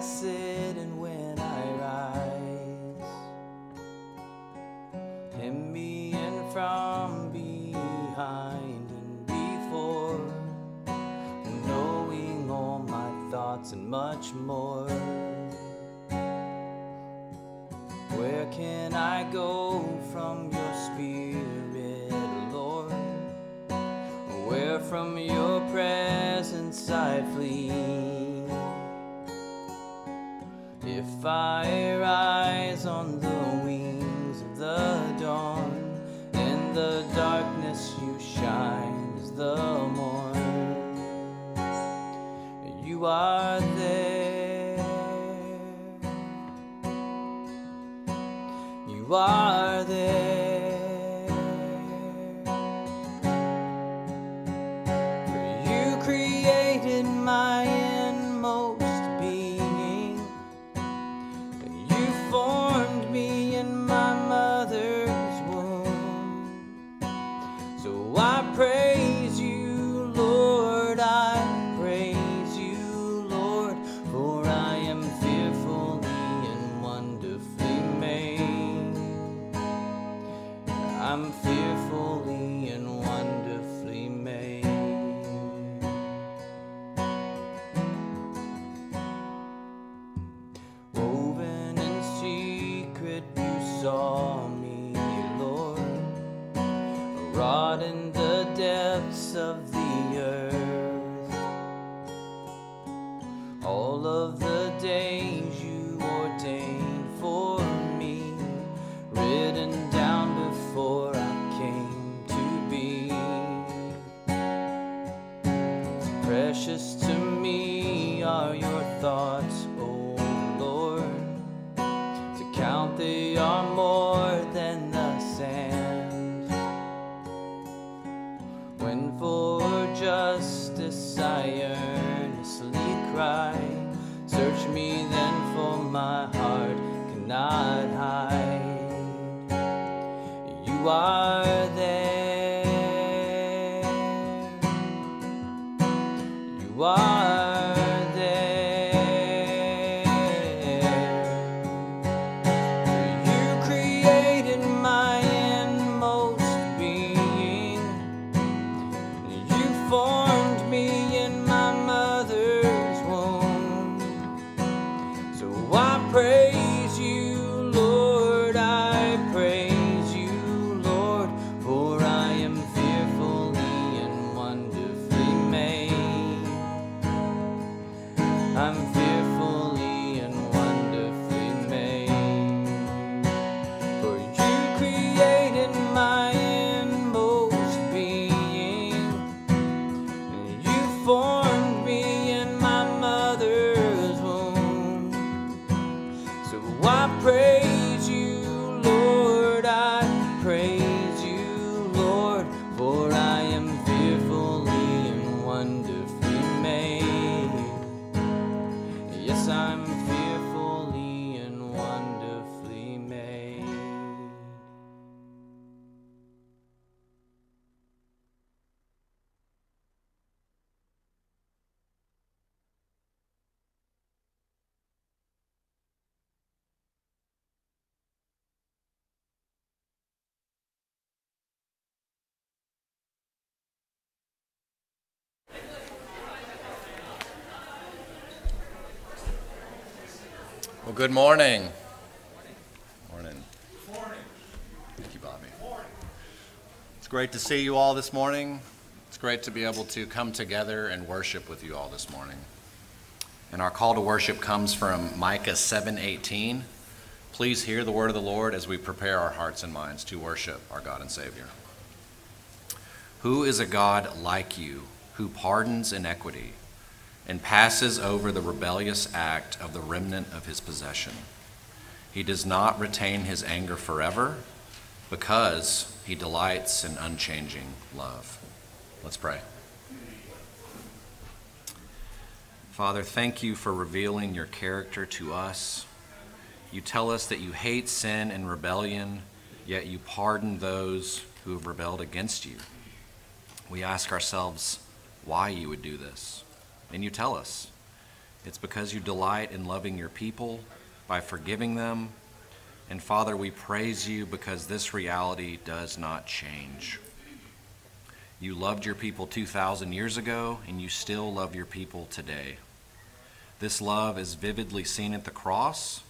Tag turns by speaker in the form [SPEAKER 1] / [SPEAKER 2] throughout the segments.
[SPEAKER 1] Sit and when I rise. In me and from behind and before, knowing all my thoughts and much more. Where can I go from your Precious
[SPEAKER 2] good morning. Morning. Morning. Thank you, Bobby. It's great to see you all this morning. It's great to be able to come together and worship with you all this morning. And our call to worship comes from Micah 7:18. Please hear the word of the Lord as we prepare our hearts and minds to worship our God and Savior. Who is a God like you who pardons iniquity and passes over the rebellious act of the remnant of his possession? He does not retain his anger forever because he delights in unchanging love. Let's pray. Father, thank you for revealing your character to us. You tell us that you hate sin and rebellion, yet you pardon those who have rebelled against you. We ask ourselves why you would do this, and you tell us. It's because you delight in loving your people by forgiving them. And Father, we praise you because this reality does not change. You loved your people 2,000 years ago, and you still love your people today. This love is vividly seen at the cross.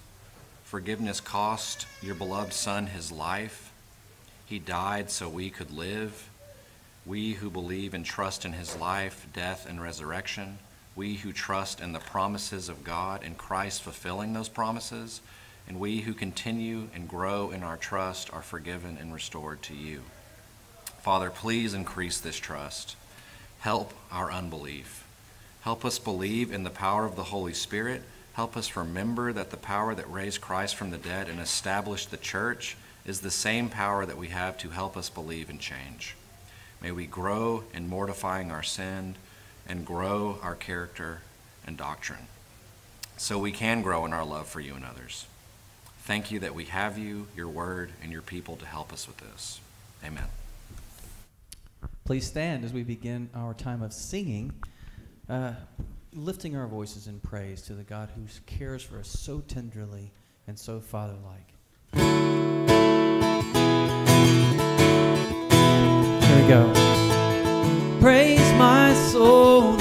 [SPEAKER 2] Forgiveness cost your beloved Son his life. He died so we could live. We who believe and trust in his life, death, and resurrection, we who trust in the promises of God and Christ fulfilling those promises, and we who continue and grow in our trust are forgiven and restored to you. Father, please increase this trust. Help our unbelief. Help us believe in the power of the Holy Spirit. Help us remember that the power that raised Christ from the dead and established the church is the same power that we have to help us believe and change. May we grow in mortifying our sin and grow our character and doctrine so we can grow in our love for you and others. Thank you that we have you, your word, and your people to help us with this. Amen.
[SPEAKER 1] Please stand as we begin our time of singing, uh, lifting our voices in praise to the God who cares for us so tenderly and so father-like. Here we go. Praise my soul,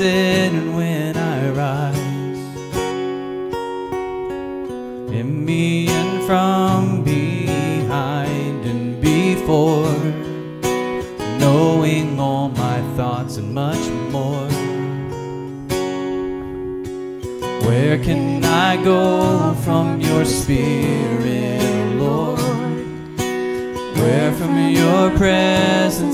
[SPEAKER 1] and when I rise. In me and from behind and before. Knowing all my thoughts and much more. Where can I go from your spirit, Lord? Where from your presence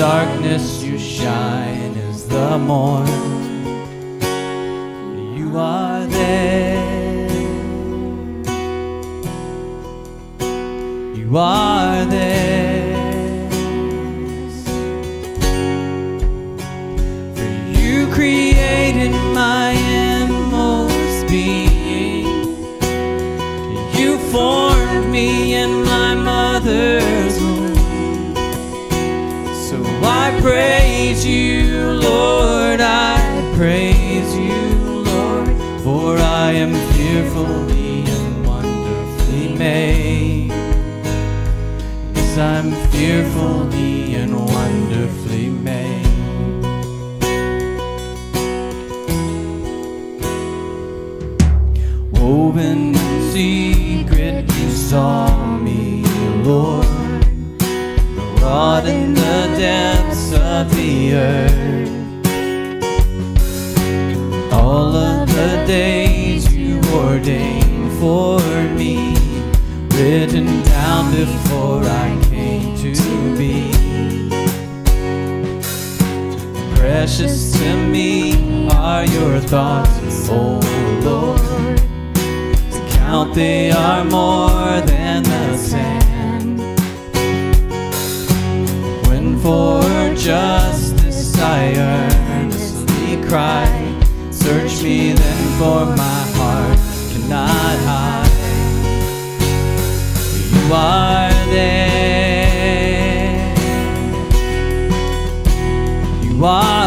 [SPEAKER 1] darkness you shine as the morn. You are there. You are depths of the earth. All of the days you ordained for me, written down before I came to be. Precious to me are your thoughts, oh Lord. To count they are more than the sand. For justice I earnestly cry, search me then for my heart cannot hide. You are there. You are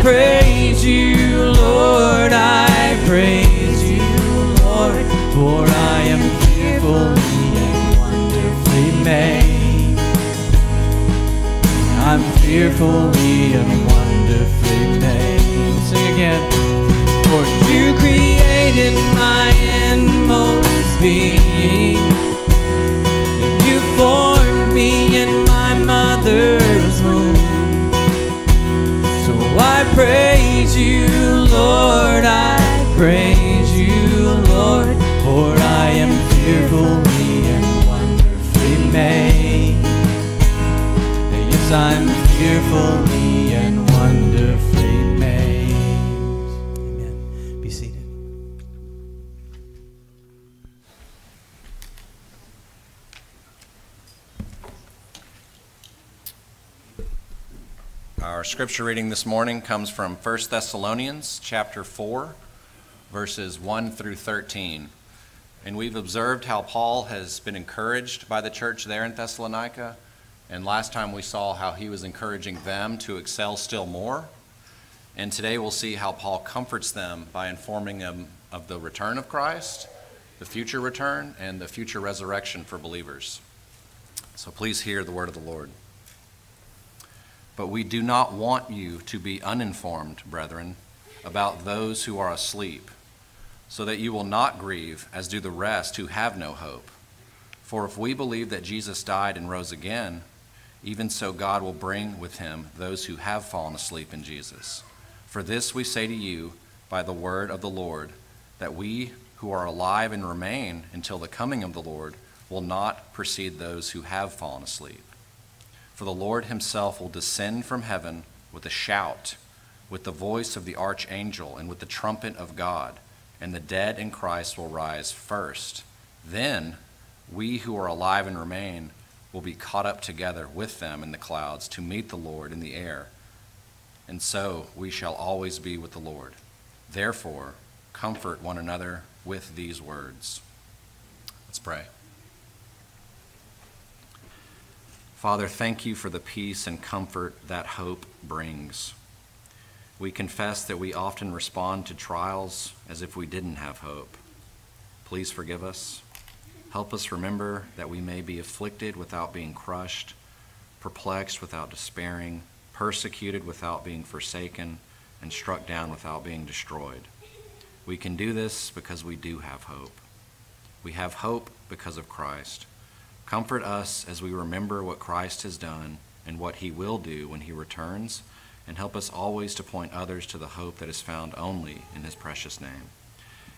[SPEAKER 1] praise you, Lord. I praise you, Lord. For I am fearfully and wonderfully made. I'm fearfully and wonderfully made. Sing again. For you created my inmost being.
[SPEAKER 2] Scripture reading this morning comes from 1 Thessalonians chapter 4, verses 1 through 13. And we've observed how Paul has been encouraged by the church there in Thessalonica. And last time we saw how he was encouraging them to excel still more. And today we'll see how Paul comforts them by informing them of the return of Christ, the future return, and the future resurrection for believers. So please hear the word of the Lord. But we do not want you to be uninformed, brethren, about those who are asleep, so that you will not grieve as do the rest who have no hope. For if we believe that Jesus died and rose again, even so God will bring with him those who have fallen asleep in Jesus. For this we say to you by the word of the Lord, that we who are alive and remain until the coming of the Lord will not precede those who have fallen asleep. For the Lord himself will descend from heaven with a shout, with the voice of the archangel, and with the trumpet of God, and the dead in Christ will rise first. Then we who are alive and remain will be caught up together with them in the clouds to meet the Lord in the air. And so we shall always be with the Lord. Therefore, comfort one another with these words. Let's pray. Father, thank you for the peace and comfort that hope brings. We confess that we often respond to trials as if we didn't have hope. Please forgive us. Help us remember that we may be afflicted without being crushed, perplexed without despairing, persecuted without being forsaken, and struck down without being destroyed. We can do this because we do have hope. We have hope because of Christ. Comfort us as we remember what Christ has done and what he will do when he returns, and help us always to point others to the hope that is found only in his precious name.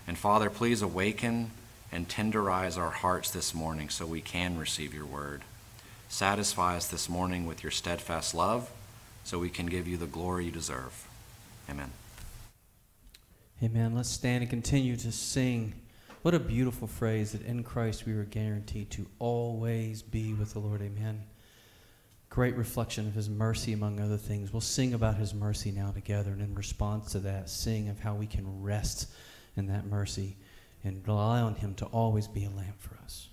[SPEAKER 2] And Father, please awaken and tenderize our hearts this morning so we can receive your word. Satisfy us this morning with your steadfast love so we can give you the glory you deserve. Amen.
[SPEAKER 1] Amen. Let's stand and continue to sing. What a beautiful phrase that in Christ we are guaranteed to always be with the Lord. Amen. Great reflection of his mercy, among other things. We'll sing about his mercy now together, and in response to that, sing of how we can rest in that mercy and rely on Him to always be a lamp for us.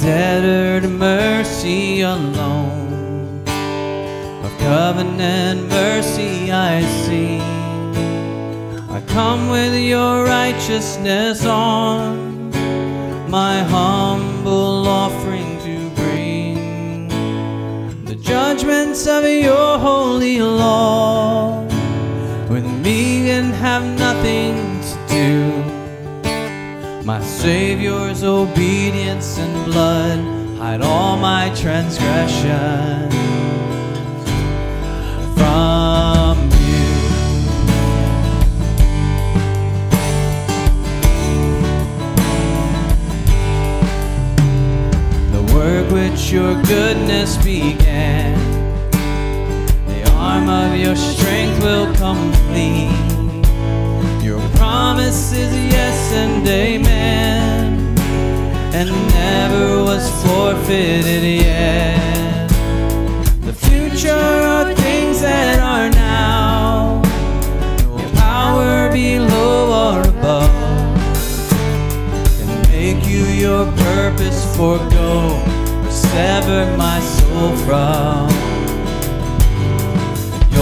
[SPEAKER 1] Debtor to mercy alone, of covenant mercy I see. I come with your righteousness on my humble offering to bring the judgments of your holy law. With me and have nothing. My Savior's obedience and blood hide all my transgressions from you. The work which your goodness began the arm of your strength will complete. Your promise is yes and amen, and never was forfeited yet. The future are things that are now, no power below or above can make you your purpose forego or sever my soul from. My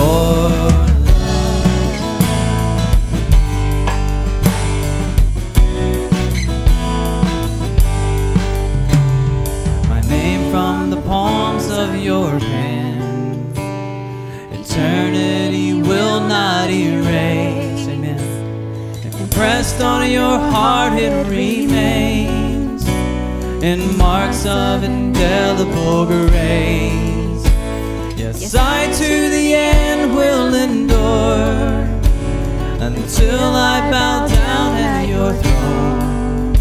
[SPEAKER 1] your hand, eternity will not erase. Amen. Impressed on your heart, it remains in marks of indelible grace. Yes, I to the end will endure until I bow down at your throne,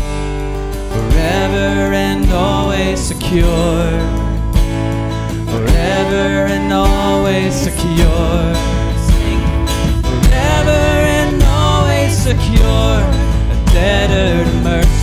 [SPEAKER 1] forever and always secure, forever and always secure, forever and always secure, a debtor to mercy.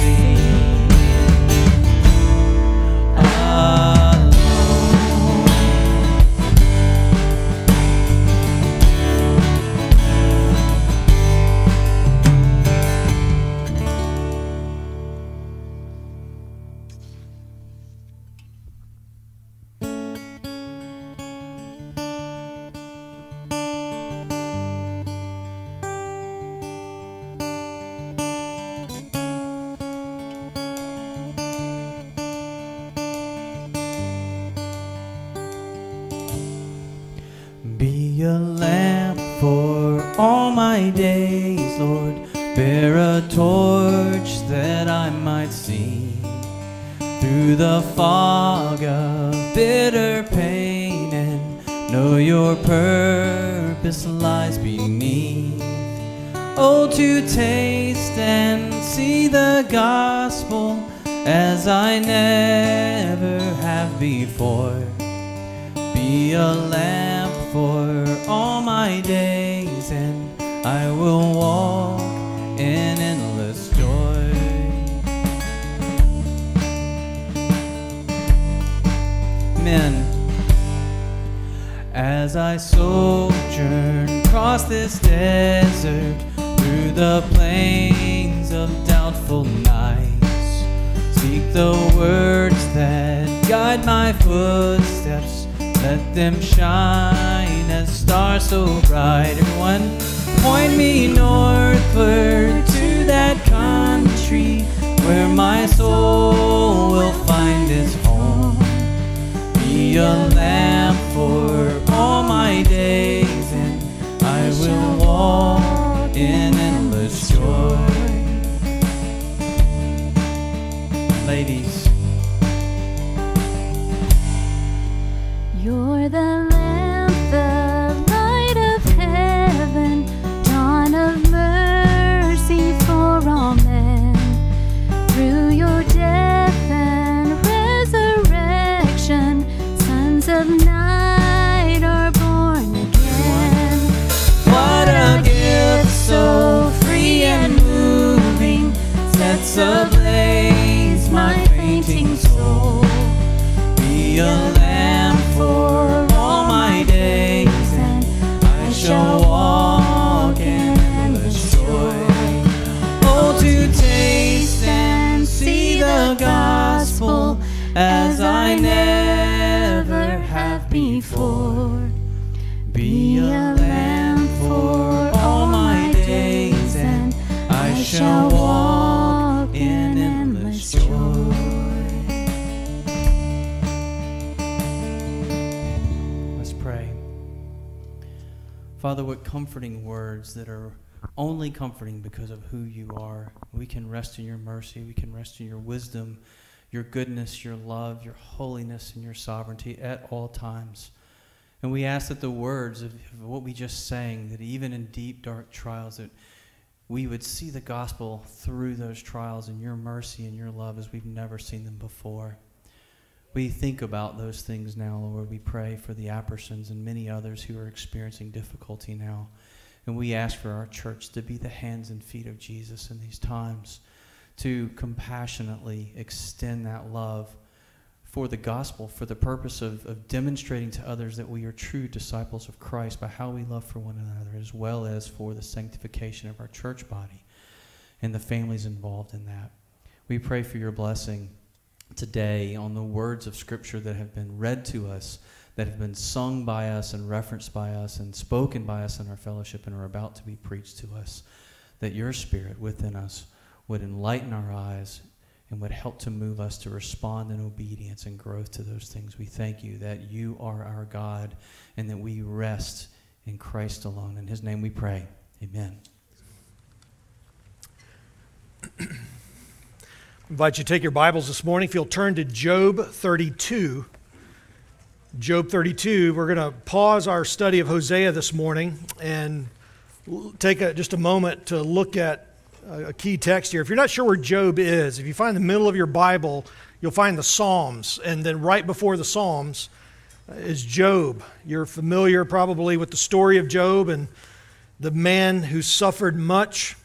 [SPEAKER 1] Ablaze my fainting soul. Be a Father, what comforting words that are only comforting because of who you are. We can rest in your mercy, we can rest in your wisdom, your goodness, your love, your holiness, and your sovereignty at all times. And we ask that the words of, what we just sang, that even in deep, dark trials, that we would see the gospel through those trials and your mercy and your love as we've never seen them before. We think about those things now, Lord. We pray for the Appersons and many others who are experiencing difficulty now. And we ask for our church to be the hands and feet of Jesus in these times, to compassionately extend that love for the gospel, for the purpose of, of demonstrating to others that we are true disciples of Christ by how we love for one another, as well as for the sanctification of our church body and the families involved in that. We pray for your blessing today on the words of Scripture that have been read to us, that have been sung by us and referenced by us and spoken by us in our fellowship and are about to be preached to us, that your Spirit within us would enlighten our eyes and would help to move us to respond in obedience and growth to those things. We thank you that you are our God and that we rest in Christ alone. In his name we pray. Amen.
[SPEAKER 3] invite you to take your Bibles this morning. If you'll turn to Job 32. Job 32, we're going to pause our study of Hosea this morning and take a, just a moment to look at a, a key text here. If you're not sure where Job is, if you find the middle of your Bible, you'll find the Psalms. And then right before the Psalms uh, is Job. You're familiar probably with the story of Job and the man who suffered much.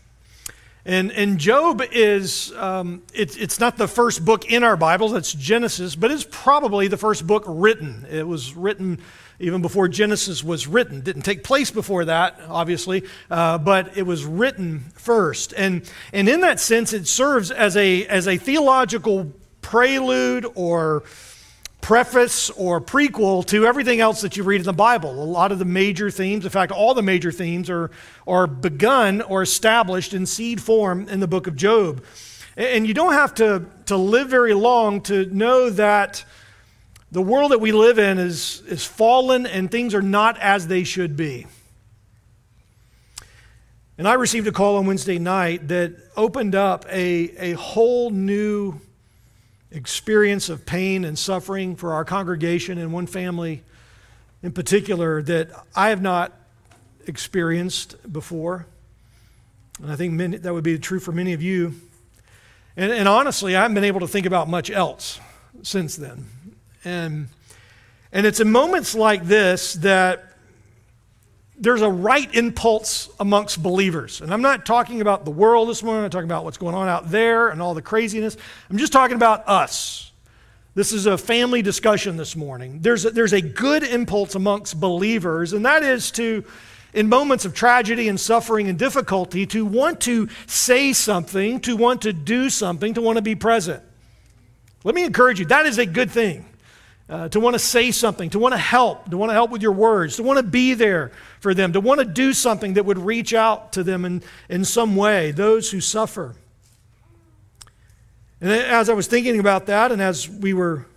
[SPEAKER 3] And, and Job is, um, it's, it's not the first book in our Bibles, that's Genesis, but it's probably the first book written. It was written even before Genesis was written. Didn't take place before that, obviously, uh, but it was written first. And, and in that sense, it serves as a, as a theological prelude or preface or prequel to everything else that you read in the Bible. A lot of the major themes, in fact, all the major themes are, are begun or established in seed form in the book of Job. And you don't have to, to live very long to know that the world that we live in is, is fallen and things are not as they should be. And I received a call on Wednesday night that opened up a, a whole new experience of pain and suffering for our congregation and one family in particular that I have not experienced before. And I think many, that would be true for many of you. And, and honestly, I haven't been able to think about much else since then. And, and it's in moments like this that there's a right impulse amongst believers. And I'm not talking about the world this morning, I'm talking about what's going on out there and all the craziness. I'm just talking about us. This is a family discussion this morning. There's a, there's a good impulse amongst believers, and that is to, in moments of tragedy and suffering and difficulty, to want to say something, to want to do something, to want to be present. Let me encourage you, that is a good thing. Uh, to want to say something, to want to help, to want to help with your words, to want to be there for them, to want to do something that would reach out to them in, in some way, those who suffer. And as I was thinking about that, and as we were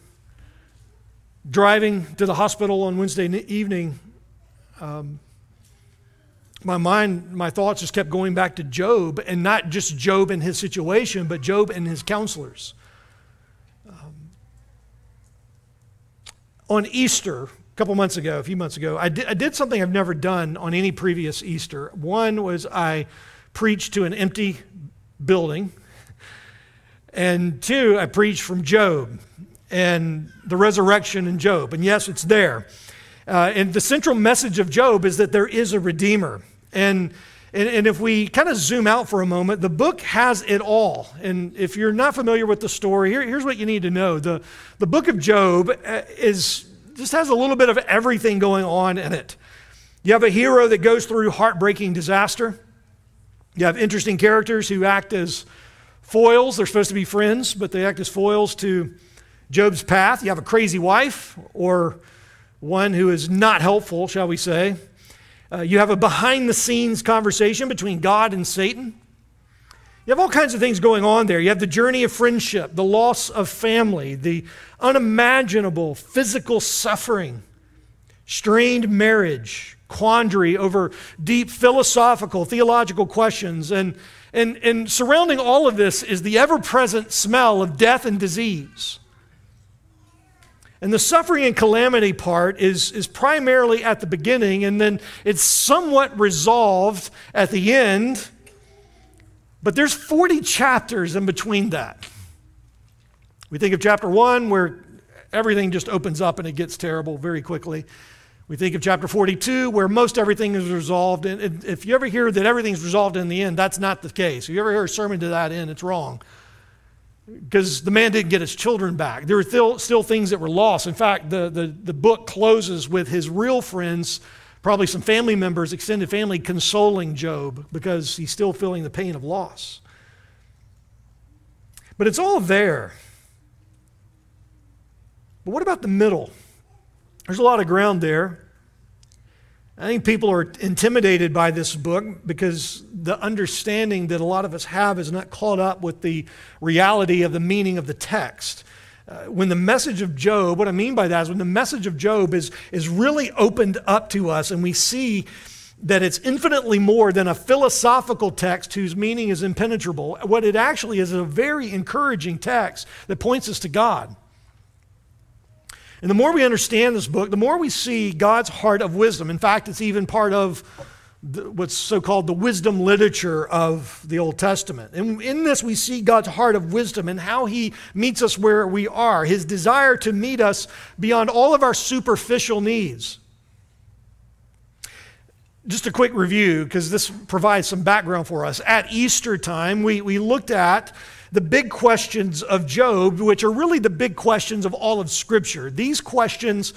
[SPEAKER 3] driving to the hospital on Wednesday evening, um, my mind, my thoughts just kept going back to Job, and not just Job and his situation, but Job and his counselors. On Easter, a couple months ago, a few months ago, I did, I did something I've never done on any previous Easter. One was I preached to an empty building, and two, I preached from Job and the resurrection in Job. And yes, it's there. Uh, and the central message of Job is that there is a Redeemer. And and, and, if we kind of zoom out for a moment, the book has it all. And if you're not familiar with the story, here, here's what you need to know. The, the book of Job uh, is, just has a little bit of everything going on in it. You have a hero that goes through heartbreaking disaster. You have interesting characters who act as foils. They're supposed to be friends, but they act as foils to Job's path. You have a crazy wife or one who is not helpful, shall we say. Uh, you have a behind the scenes conversation between God and Satan. You have all kinds of things going on there. You have the journey of friendship, the loss of family, the unimaginable physical suffering, strained marriage, quandary over deep philosophical, theological questions. And, and, and surrounding all of this is the ever present smell of death and disease. And the suffering and calamity part is, is primarily at the beginning, and then it's somewhat resolved at the end. But there's 40 chapters in between that. We think of chapter one, where everything just opens up and it gets terrible very quickly. We think of chapter 42, where most everything is resolved. And if you ever hear that everything's resolved in the end, that's not the case. If you ever hear a sermon to that end, it's wrong because the man didn't get his children back. There were still, still things that were lost. In fact, the, the, the book closes with his real friends, probably some family members, extended family, consoling Job because he's still feeling the pain of loss. But it's all there. But what about the middle? There's a lot of ground there. I think people are intimidated by this book because the understanding that a lot of us have is not caught up with the reality of the meaning of the text. Uh, when the message of Job, what I mean by that is when the message of Job is, is really opened up to us and we see that it's infinitely more than a philosophical text whose meaning is impenetrable, what it actually is is a very encouraging text that points us to God. And the more we understand this book, the more we see God's heart of wisdom. In fact, it's even part of the, what's so called the wisdom literature of the Old Testament. And in this, we see God's heart of wisdom and how He meets us where we are, His desire to meet us beyond all of our superficial needs. Just a quick review, because this provides some background for us. At Easter time, we, we looked at the big questions of Job, which are really the big questions of all of Scripture. These questions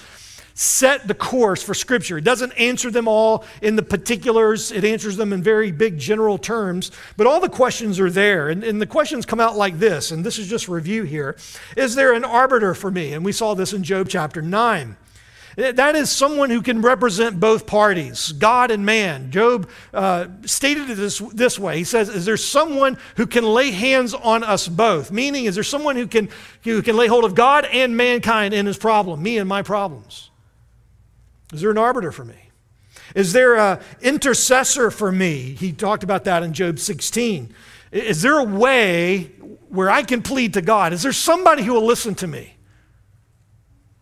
[SPEAKER 3] set the course for Scripture. It doesn't answer them all in the particulars, it answers them in very big general terms, but all the questions are there. And, and the questions come out like this, and this is just review here Is there an arbiter for me? And we saw this in Job chapter 9. That is someone who can represent both parties, God and man. Job uh, stated it this, this way He says, Is there someone who can lay hands on us both? Meaning, is there someone who can, who can lay hold of God and mankind in his problem, me and my problems? Is there an arbiter for me? Is there an intercessor for me? He talked about that in Job 16. Is there a way where I can plead to God? Is there somebody who will listen to me?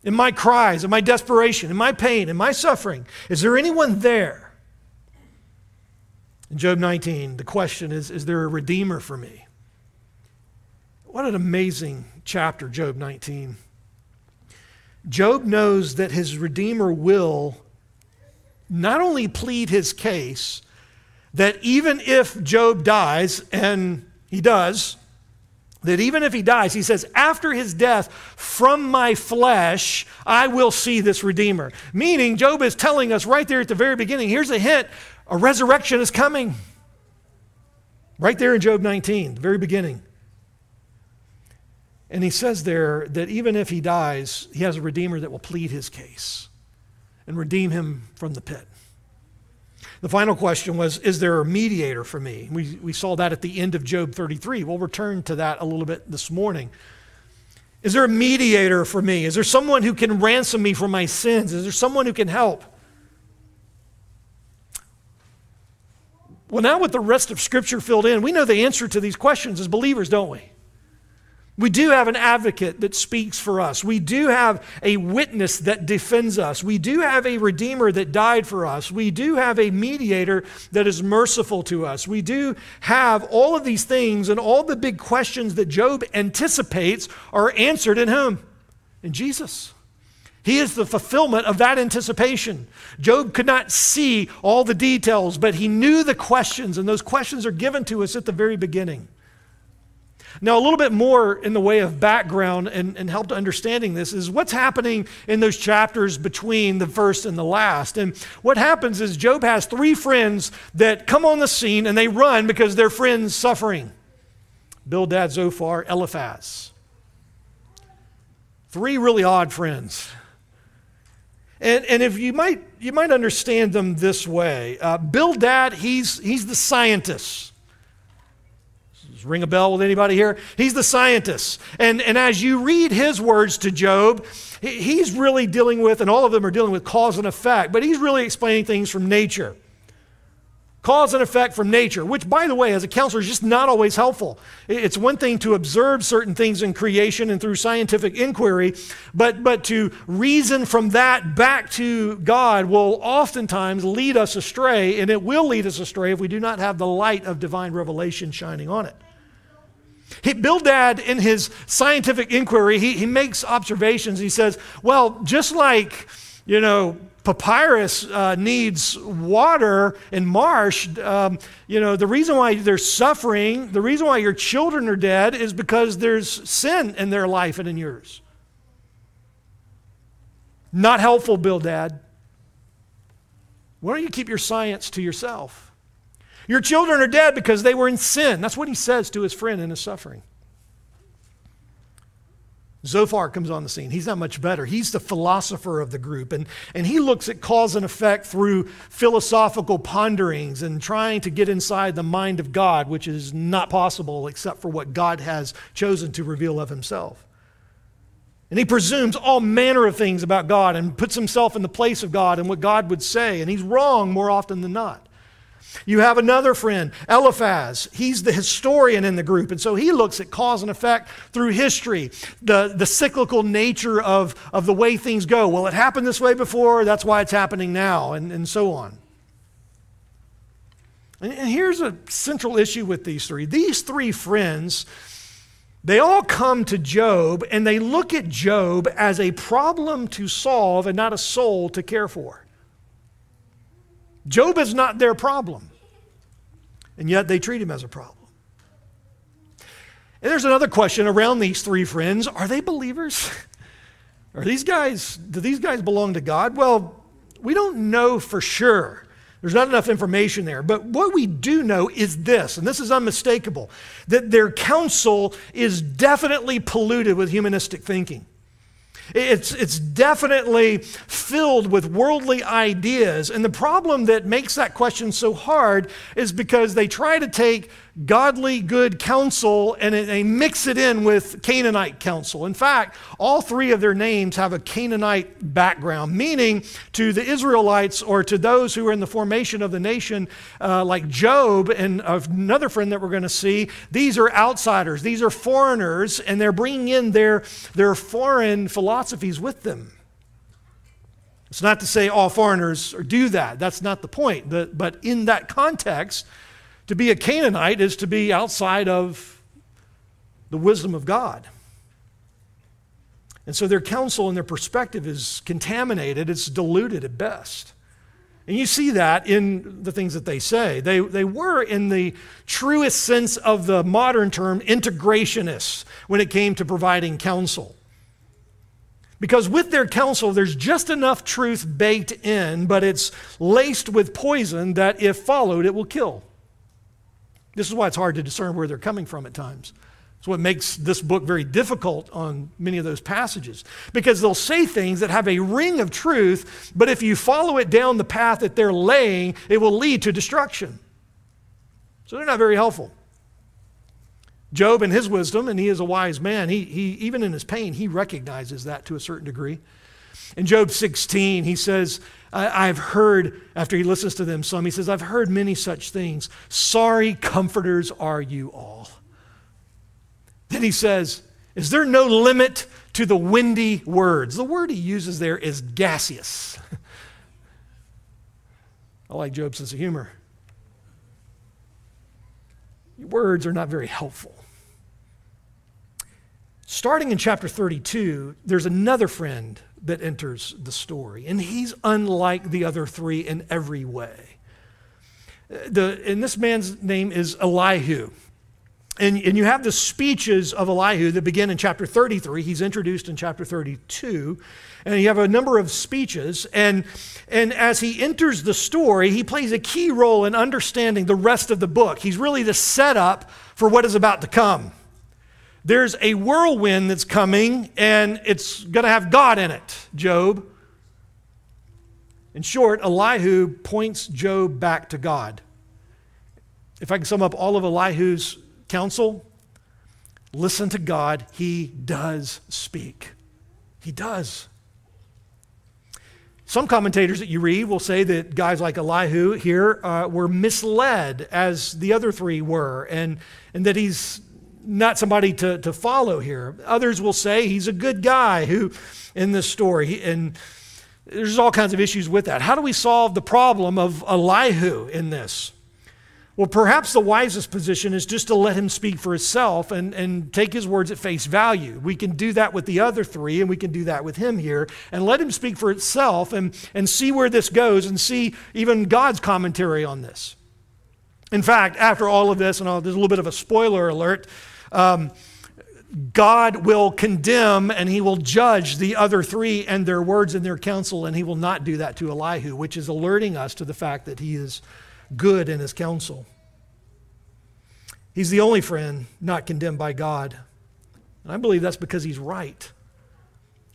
[SPEAKER 3] In my cries, in my desperation, in my pain, in my suffering? Is there anyone there? In Job 19, the question is Is there a redeemer for me? What an amazing chapter, Job 19. Job knows that his redeemer will not only plead his case, that even if Job dies, and he does, that even if he dies, he says, after his death, from my flesh, I will see this Redeemer. Meaning, Job is telling us right there at the very beginning here's a hint a resurrection is coming. Right there in Job 19, the very beginning. And he says there that even if he dies, he has a Redeemer that will plead his case and redeem him from the pit. The final question was Is there a mediator for me? We, we saw that at the end of Job 33. We'll return to that a little bit this morning. Is there a mediator for me? Is there someone who can ransom me from my sins? Is there someone who can help? Well, now with the rest of Scripture filled in, we know the answer to these questions as believers, don't we? We do have an advocate that speaks for us. We do have a witness that defends us. We do have a redeemer that died for us. We do have a mediator that is merciful to us. We do have all of these things, and all the big questions that Job anticipates are answered in whom? In Jesus. He is the fulfillment of that anticipation. Job could not see all the details, but he knew the questions, and those questions are given to us at the very beginning. Now, a little bit more in the way of background and, and help to understanding this is what's happening in those chapters between the first and the last. And what happens is Job has three friends that come on the scene and they run because their friend's suffering Bildad, Zophar, Eliphaz. Three really odd friends. And, and if you might, you might understand them this way uh, Bildad, he's, he's the scientist ring a bell with anybody here? He's the scientist. And, and as you read his words to Job, he's really dealing with, and all of them are dealing with cause and effect, but he's really explaining things from nature. Cause and effect from nature, which, by the way, as a counselor, is just not always helpful. It's one thing to observe certain things in creation and through scientific inquiry, but, but to reason from that back to God will oftentimes lead us astray, and it will lead us astray if we do not have the light of divine revelation shining on it. He, Bildad, in his scientific inquiry, he, he makes observations. He says, well, just like, you know, papyrus uh, needs water and marsh, um, you know, the reason why they're suffering, the reason why your children are dead is because there's sin in their life and in yours. Not helpful, Bildad. Why don't you keep your science to yourself? Your children are dead because they were in sin. That's what he says to his friend in his suffering. Zophar comes on the scene. He's not much better. He's the philosopher of the group, and, and he looks at cause and effect through philosophical ponderings and trying to get inside the mind of God, which is not possible except for what God has chosen to reveal of himself. And he presumes all manner of things about God and puts himself in the place of God and what God would say, and he's wrong more often than not. You have another friend, Eliphaz. He's the historian in the group, and so he looks at cause and effect through history, the, the cyclical nature of, of the way things go. Well, it happened this way before, that's why it's happening now, and, and so on. And, and here's a central issue with these three. These three friends, they all come to Job and they look at Job as a problem to solve and not a soul to care for. Job is not their problem, and yet they treat him as a problem. And there's another question around these three friends are they believers? Are these guys, do these guys belong to God? Well, we don't know for sure. There's not enough information there. But what we do know is this, and this is unmistakable that their counsel is definitely polluted with humanistic thinking. It's, it's definitely filled with worldly ideas. And the problem that makes that question so hard is because they try to take godly, good counsel and they mix it in with Canaanite counsel. In fact, all three of their names have a Canaanite background, meaning to the Israelites or to those who are in the formation of the nation, uh, like Job and another friend that we're going to see, these are outsiders, these are foreigners, and they're bringing in their, their foreign philosophies with them. It's not to say all foreigners do that. That's not the point. but in that context, to be a Canaanite is to be outside of the wisdom of God. And so their counsel and their perspective is contaminated, it's diluted at best. And you see that in the things that they say. They, they were, in the truest sense of the modern term, integrationists when it came to providing counsel. Because with their counsel, there's just enough truth baked in, but it's laced with poison that, if followed, it will kill. This is why it's hard to discern where they're coming from at times. It's what makes this book very difficult on many of those passages because they'll say things that have a ring of truth, but if you follow it down the path that they're laying, it will lead to destruction. So they're not very helpful. Job, in his wisdom, and he is a wise man, he, he, even in his pain, he recognizes that to a certain degree. In Job 16, he says, I've heard, after he listens to them some, he says, I've heard many such things. Sorry comforters are you all. Then he says, Is there no limit to the windy words? The word he uses there is gaseous. I like Job's sense of humor. Your words are not very helpful. Starting in chapter 32, there's another friend that enters the story, and he's unlike the other three in every way. The, and this man's name is Elihu. And, and you have the speeches of Elihu that begin in chapter 33. He's introduced in chapter 32. And you have a number of speeches. And, and as he enters the story, he plays a key role in understanding the rest of the book. He's really the setup for what is about to come. There's a whirlwind that's coming, and it's going to have God in it, Job. In short, Elihu points Job back to God. If I can sum up all of Elihu's counsel, listen to God. He does speak. He does. Some commentators that you read will say that guys like Elihu here uh, were misled as the other three were, and, and that he's not somebody to, to follow here. Others will say he's a good guy who, in this story, and there's all kinds of issues with that. How do we solve the problem of Elihu in this? Well, perhaps the wisest position is just to let him speak for himself and, and take his words at face value. We can do that with the other three, and we can do that with him here, and let him speak for itself and, and see where this goes and see even God's commentary on this. In fact, after all of this, and I'll, there's a little bit of a spoiler alert, um, God will condemn and he will judge the other three and their words and their counsel, and he will not do that to Elihu, which is alerting us to the fact that he is good in his counsel. He's the only friend not condemned by God. And I believe that's because he's right.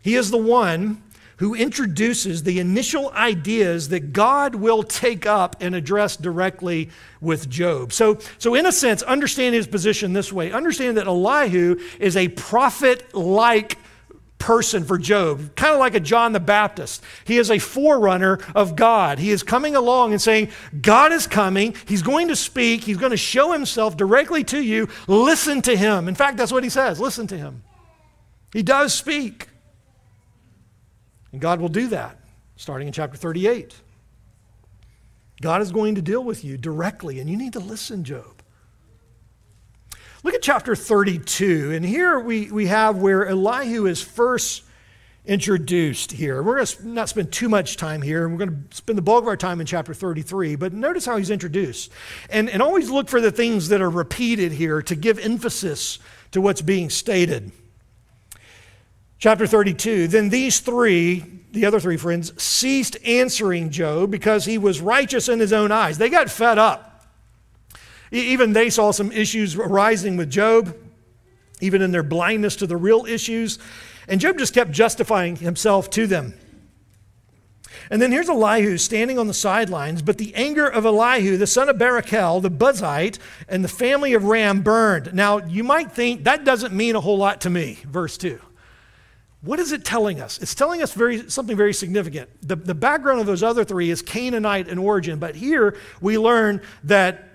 [SPEAKER 3] He is the one who introduces the initial ideas that God will take up and address directly with Job. So, so in a sense, understand his position this way. Understand that Elihu is a prophet like person for Job, kind of like a John the Baptist. He is a forerunner of God. He is coming along and saying, God is coming. He's going to speak. He's going to show himself directly to you. Listen to him. In fact, that's what he says listen to him. He does speak. And God will do that starting in chapter 38. God is going to deal with you directly, and you need to listen, Job. Look at chapter 32, and here we, we have where Elihu is first introduced here. We're going to not spend too much time here, and we're going to spend the bulk of our time in chapter 33, but notice how he's introduced. And, and always look for the things that are repeated here to give emphasis to what's being stated. Chapter 32 Then these three, the other three friends, ceased answering Job because he was righteous in his own eyes. They got fed up. Even they saw some issues arising with Job, even in their blindness to the real issues. And Job just kept justifying himself to them. And then here's Elihu standing on the sidelines, but the anger of Elihu, the son of Barachel, the Buzite, and the family of Ram burned. Now, you might think that doesn't mean a whole lot to me, verse 2. What is it telling us? It's telling us very, something very significant. The, the background of those other three is Canaanite in origin, but here we learn that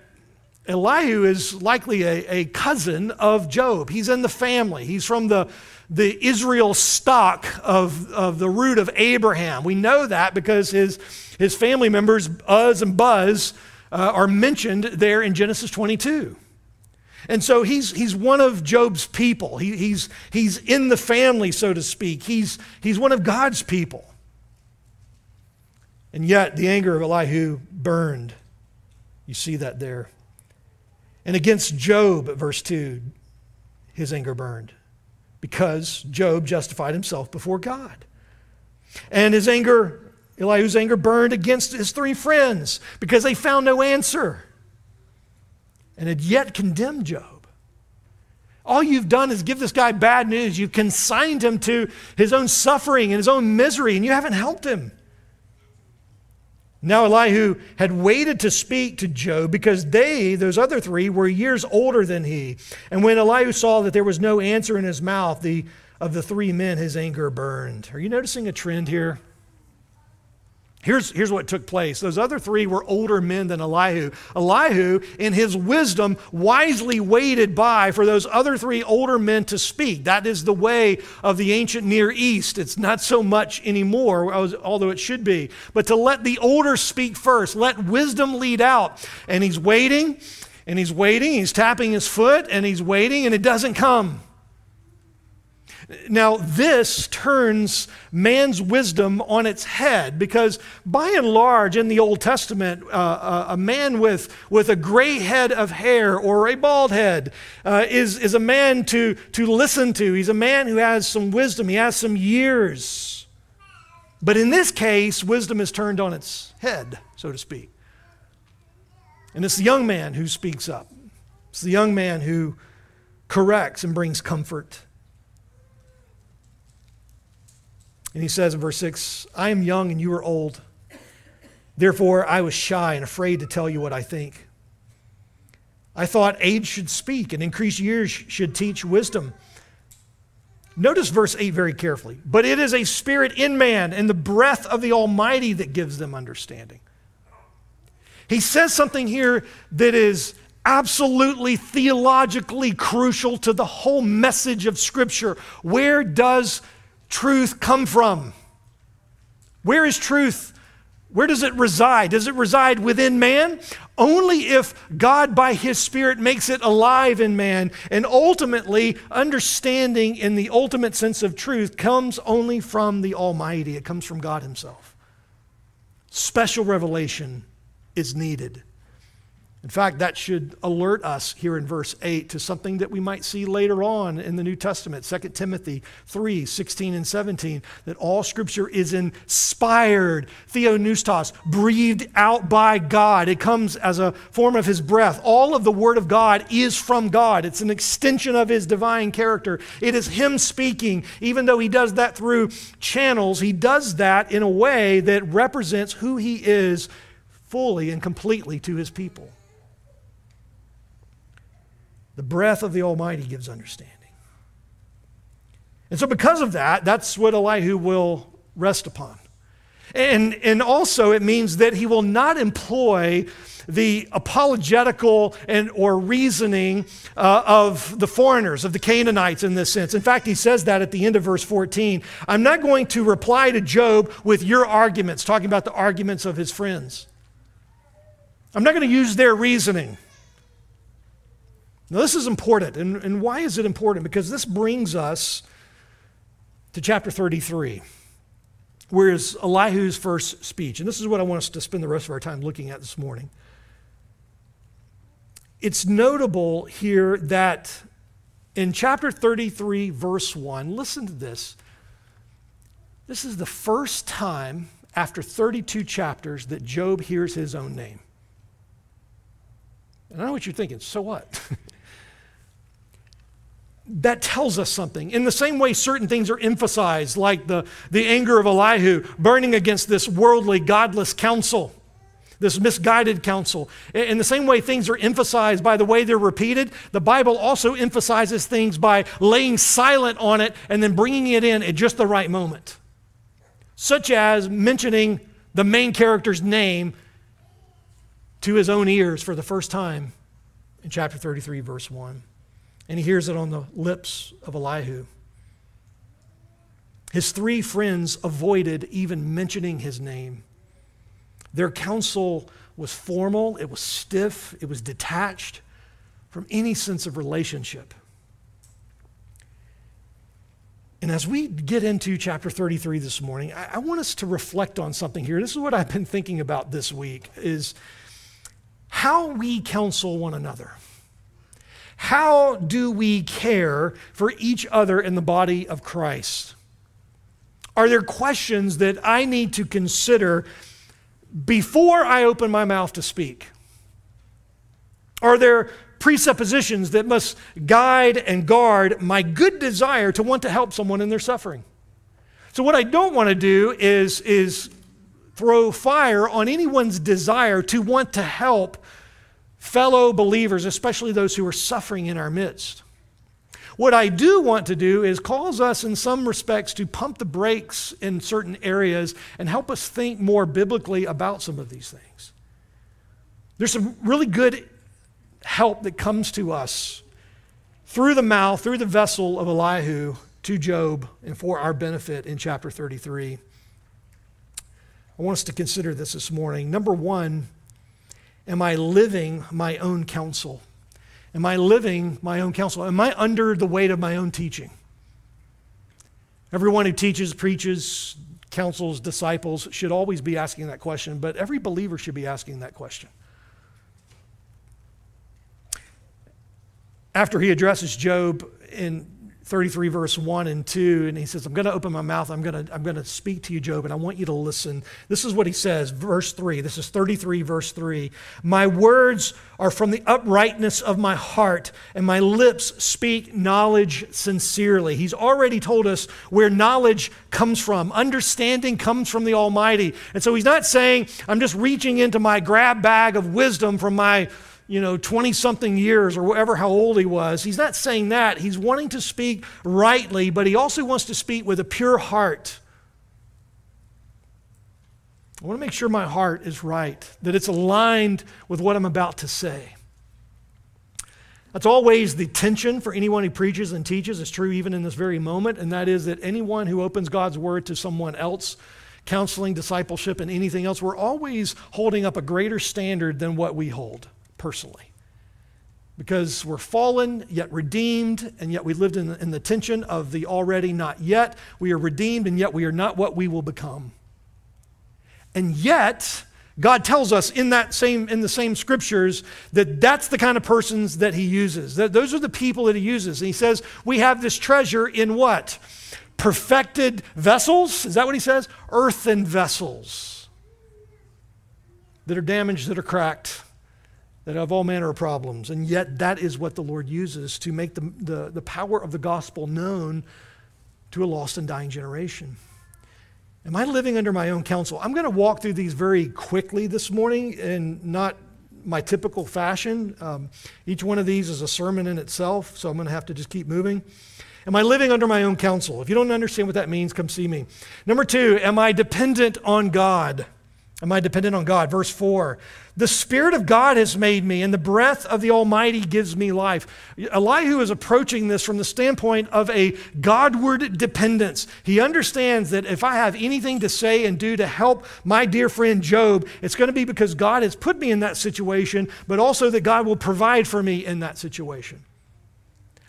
[SPEAKER 3] Elihu is likely a, a cousin of Job. He's in the family, he's from the, the Israel stock of, of the root of Abraham. We know that because his, his family members, Uz and Buz, uh, are mentioned there in Genesis 22. And so he's, he's one of Job's people. He, he's, he's in the family, so to speak. He's, he's one of God's people. And yet the anger of Elihu burned. You see that there. And against Job, at verse 2, his anger burned because Job justified himself before God. And his anger, Elihu's anger burned against his three friends because they found no answer and had yet condemned Job. All you've done is give this guy bad news. You've consigned him to his own suffering and his own misery, and you haven't helped him. Now Elihu had waited to speak to Job because they, those other three, were years older than he. And when Elihu saw that there was no answer in his mouth, the, of the three men, his anger burned. Are you noticing a trend here? Here's, here's what took place. Those other three were older men than Elihu. Elihu, in his wisdom, wisely waited by for those other three older men to speak. That is the way of the ancient Near East. It's not so much anymore, although it should be. But to let the older speak first, let wisdom lead out. And he's waiting, and he's waiting, he's tapping his foot, and he's waiting, and it doesn't come. Now, this turns man's wisdom on its head because, by and large, in the Old Testament, uh, uh, a man with, with a gray head of hair or a bald head uh, is, is a man to, to listen to. He's a man who has some wisdom, he has some years. But in this case, wisdom is turned on its head, so to speak. And it's the young man who speaks up, it's the young man who corrects and brings comfort. And he says in verse 6 I am young and you are old. Therefore, I was shy and afraid to tell you what I think. I thought age should speak and increased years should teach wisdom. Notice verse 8 very carefully. But it is a spirit in man and the breath of the Almighty that gives them understanding. He says something here that is absolutely theologically crucial to the whole message of Scripture. Where does truth come from? Where is truth? Where does it reside? Does it reside within man? Only if God, by His Spirit, makes it alive in man. And ultimately, understanding in the ultimate sense of truth comes only from the Almighty, it comes from God Himself. Special revelation is needed. In fact, that should alert us here in verse 8 to something that we might see later on in the New Testament, 2 Timothy 3 16 and 17, that all scripture is inspired, theopneustos, breathed out by God. It comes as a form of his breath. All of the word of God is from God, it's an extension of his divine character. It is him speaking, even though he does that through channels, he does that in a way that represents who he is fully and completely to his people. The breath of the Almighty gives understanding. And so, because of that, that's what Elihu will rest upon. And, and also, it means that he will not employ the apologetical and or reasoning uh, of the foreigners of the canaanites in this sense in fact he says that at the end of verse 14 i'm not going to reply to job with your arguments talking about the arguments of his friends i'm not going to use their reasoning now, this is important. And, and why is it important? Because this brings us to chapter 33, where is Elihu's first speech. And this is what I want us to spend the rest of our time looking at this morning. It's notable here that in chapter 33, verse 1, listen to this. This is the first time after 32 chapters that Job hears his own name. And I know what you're thinking. So what? that tells us something. In the same way, certain things are emphasized, like the, the anger of Elihu burning against this worldly, godless counsel, this misguided counsel. In the same way, things are emphasized by the way they're repeated, the Bible also emphasizes things by laying silent on it and then bringing it in at just the right moment, such as mentioning the main character's name to his own ears for the first time in chapter 33, verse 1 and he hears it on the lips of Elihu. His three friends avoided even mentioning his name. Their counsel was formal, it was stiff, it was detached from any sense of relationship. And as we get into chapter 33 this morning, I, I want us to reflect on something here. This is what I've been thinking about this week is how we counsel one another. How do we care for each other in the body of Christ? Are there questions that I need to consider before I open my mouth to speak? Are there presuppositions that must guide and guard my good desire to want to help someone in their suffering? So, what I don't want to do is, is throw fire on anyone's desire to want to help fellow believers, especially those who are suffering in our midst. What I do want to do is cause us, in some respects, to pump the brakes in certain areas and help us think more biblically about some of these things. There's some really good help that comes to us through the mouth, through the vessel of Elihu to Job and for our benefit in chapter 33. I want us to consider this this morning. Number one, am I living my own counsel? Am I living my own counsel? Am I under the weight of my own teaching? Everyone who teaches, preaches, counsels, disciples should always be asking that question, but every believer should be asking that question. After he addresses Job in 33 verse 1 and 2 and he says i'm going to open my mouth. I'm going to i'm going to speak to you job and i want you to listen. This is what he says verse 3 this is 33 verse 3 my words are from the uprightness of my heart and my lips speak knowledge sincerely. He's already told us where knowledge comes from. Understanding comes from the almighty. And so he's not saying i'm just reaching into my grab bag of wisdom from my you know, 20 something years or whatever how old he was. He's not saying that. He's wanting to speak rightly, but he also wants to speak with a pure heart. I want to make sure my heart is right, that it's aligned with what I'm about to say. That's always the tension for anyone who preaches and teaches. It's true even in this very moment, and that is that anyone who opens God's word to someone else, counseling, discipleship, and anything else, we're always holding up a greater standard than what we hold personally. Because we're fallen, yet redeemed, and yet we lived in the, in the tension of the already not yet. We are redeemed, and yet we are not what we will become. And yet, God tells us in that same in the same scriptures that that's the kind of persons that he uses. That those are the people that he uses. And he says, "We have this treasure in what? Perfected vessels?" Is that what he says? Earthen vessels that are damaged, that are cracked, that have all manner of problems. And yet, that is what the Lord uses to make the, the, the power of the gospel known to a lost and dying generation. Am I living under my own counsel? I'm going to walk through these very quickly this morning and not my typical fashion. Um, each one of these is a sermon in itself, so I'm going to have to just keep moving. Am I living under my own counsel? If you don't understand what that means, come see me. Number two, am I dependent on God? Am I dependent on God? Verse 4 The Spirit of God has made me, and the breath of the Almighty gives me life. Elihu is approaching this from the standpoint of a Godward dependence. He understands that if I have anything to say and do to help my dear friend Job, it's going to be because God has put me in that situation, but also that God will provide for me in that situation.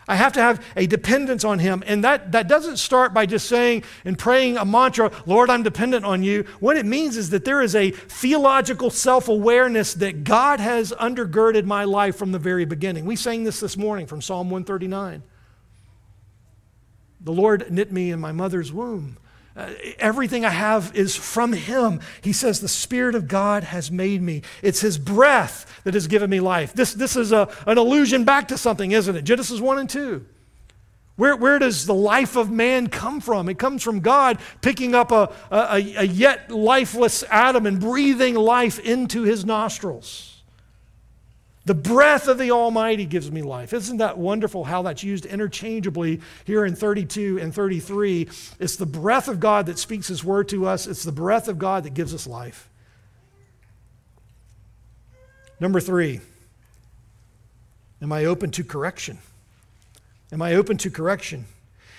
[SPEAKER 3] I have to have a dependence on Him. And that, that doesn't start by just saying and praying a mantra, Lord, I'm dependent on you. What it means is that there is a theological self awareness that God has undergirded my life from the very beginning. We sang this this morning from Psalm 139. The Lord knit me in my mother's womb. Uh, everything I have is from Him. He says, The Spirit of God has made me. It's His breath that has given me life. This, this is a, an allusion back to something, isn't it? Genesis 1 and 2. Where, where does the life of man come from? It comes from God picking up a, a, a yet lifeless Adam and breathing life into his nostrils. The breath of the Almighty gives me life. Isn't that wonderful how that's used interchangeably here in 32 and 33? It's the breath of God that speaks His word to us, it's the breath of God that gives us life. Number three, am I open to correction? Am I open to correction?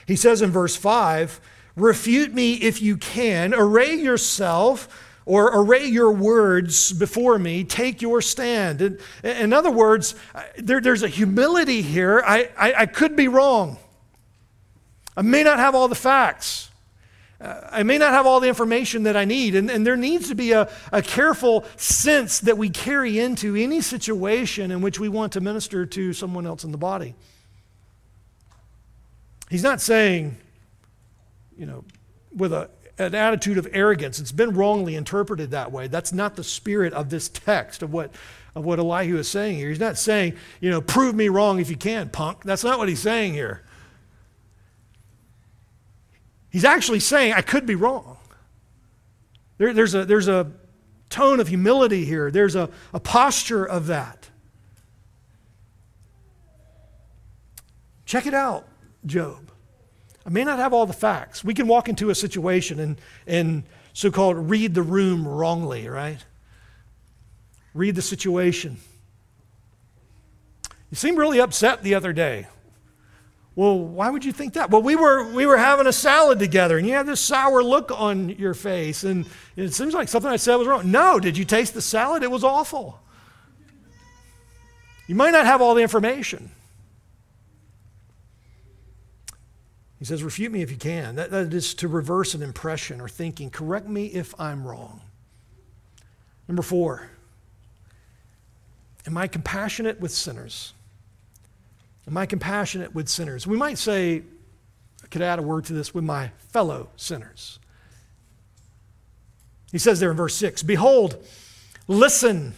[SPEAKER 3] He says in verse 5 refute me if you can, array yourself or array your words before me, take your stand. In, in other words, there, there's a humility here. I, I, I could be wrong. I may not have all the facts. Uh, I may not have all the information that I need. And, and there needs to be a, a careful sense that we carry into any situation in which we want to minister to someone else in the body. He's not saying, you know, with a, an attitude of arrogance. It's been wrongly interpreted that way. That's not the spirit of this text of what, of what Elihu is saying here. He's not saying, you know, prove me wrong if you can, punk. That's not what he's saying here. He's actually saying, I could be wrong. There, there's, a, there's a tone of humility here, there's a, a posture of that. Check it out, Job. I may not have all the facts. We can walk into a situation and, and so called read the room wrongly, right? Read the situation. You seemed really upset the other day. Well, why would you think that? Well, we were, we were having a salad together and you had this sour look on your face, and it seems like something I said was wrong. No, did you taste the salad? It was awful. You might not have all the information. He says, refute me if you can. That, that is to reverse an impression or thinking. Correct me if I'm wrong. Number four, am I compassionate with sinners? Am I compassionate with sinners? We might say, I could add a word to this, with my fellow sinners. He says there in verse 6 Behold, listen,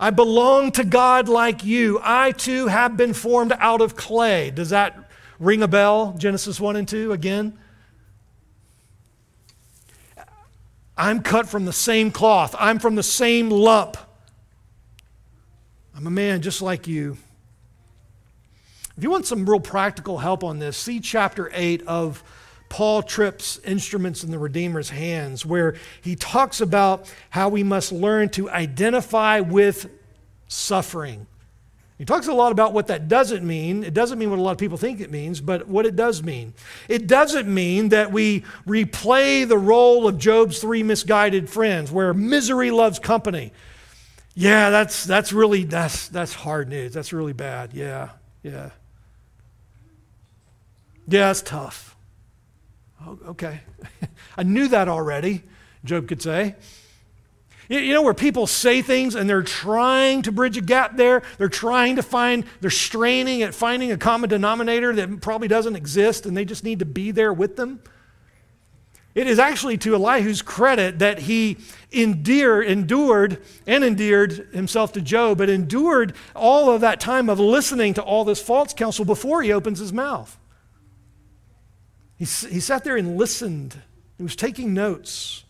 [SPEAKER 3] I belong to God like you. I too have been formed out of clay. Does that ring a bell? Genesis 1 and 2 again? I'm cut from the same cloth, I'm from the same lump. I'm a man just like you. If you want some real practical help on this, see chapter 8 of Paul Tripp's Instruments in the Redeemer's Hands, where he talks about how we must learn to identify with suffering. He talks a lot about what that doesn't mean. It doesn't mean what a lot of people think it means, but what it does mean. It doesn't mean that we replay the role of Job's three misguided friends, where misery loves company. Yeah, that's, that's really, that's, that's hard news. That's really bad. Yeah, yeah. Yeah, it's tough. Oh, okay. I knew that already, Job could say. You know, where people say things and they're trying to bridge a gap there, they're trying to find, they're straining at finding a common denominator that probably doesn't exist and they just need to be there with them. It is actually to Elihu's credit that he endear, endured and endeared himself to Job, but endured all of that time of listening to all this false counsel before he opens his mouth. He, he sat there and listened. He was taking notes.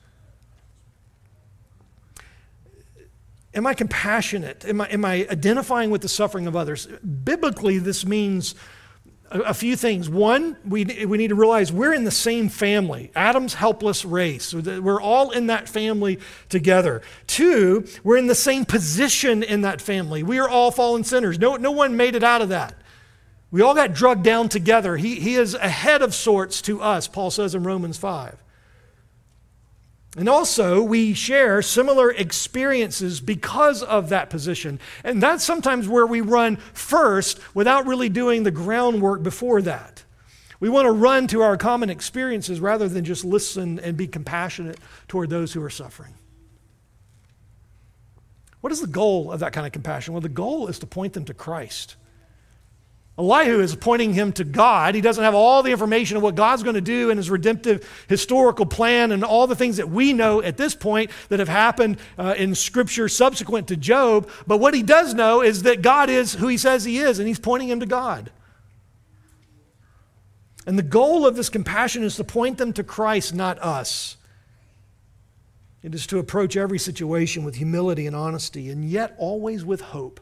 [SPEAKER 3] Am I compassionate? Am I, am I identifying with the suffering of others? Biblically, this means a, a, few things. One, we, we need to realize we're in the same family, Adam's helpless race. We're all in that family together. Two, we're in the same position in that family. We are all fallen sinners. No, no one made it out of that. We all got drugged down together. He, he is ahead of sorts to us, Paul says in Romans 5. And also, we share similar experiences because of that position. And that's sometimes where we run first without really doing the groundwork before that. We want to run to our common experiences rather than just listen and be compassionate toward those who are suffering. What is the goal of that kind of compassion? Well, the goal is to point them to Christ. Elihu is pointing him to God. He doesn't have all the information of what God's going to do in his redemptive historical plan and all the things that we know at this point that have happened uh, in Scripture subsequent to Job. But what he does know is that God is who he says he is, and he's pointing him to God. And the goal of this compassion is to point them to Christ, not us. It is to approach every situation with humility and honesty, and yet always with hope.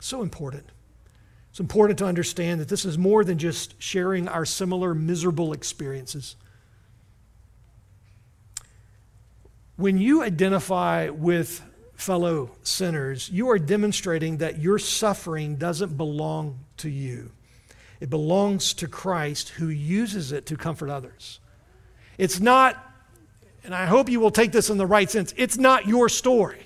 [SPEAKER 3] So important. It's important to understand that this is more than just sharing our similar miserable experiences. When you identify with fellow sinners, you are demonstrating that your suffering doesn't belong to you. It belongs to Christ who uses it to comfort others. It's not, and I hope you will take this in the right sense, it's not your story.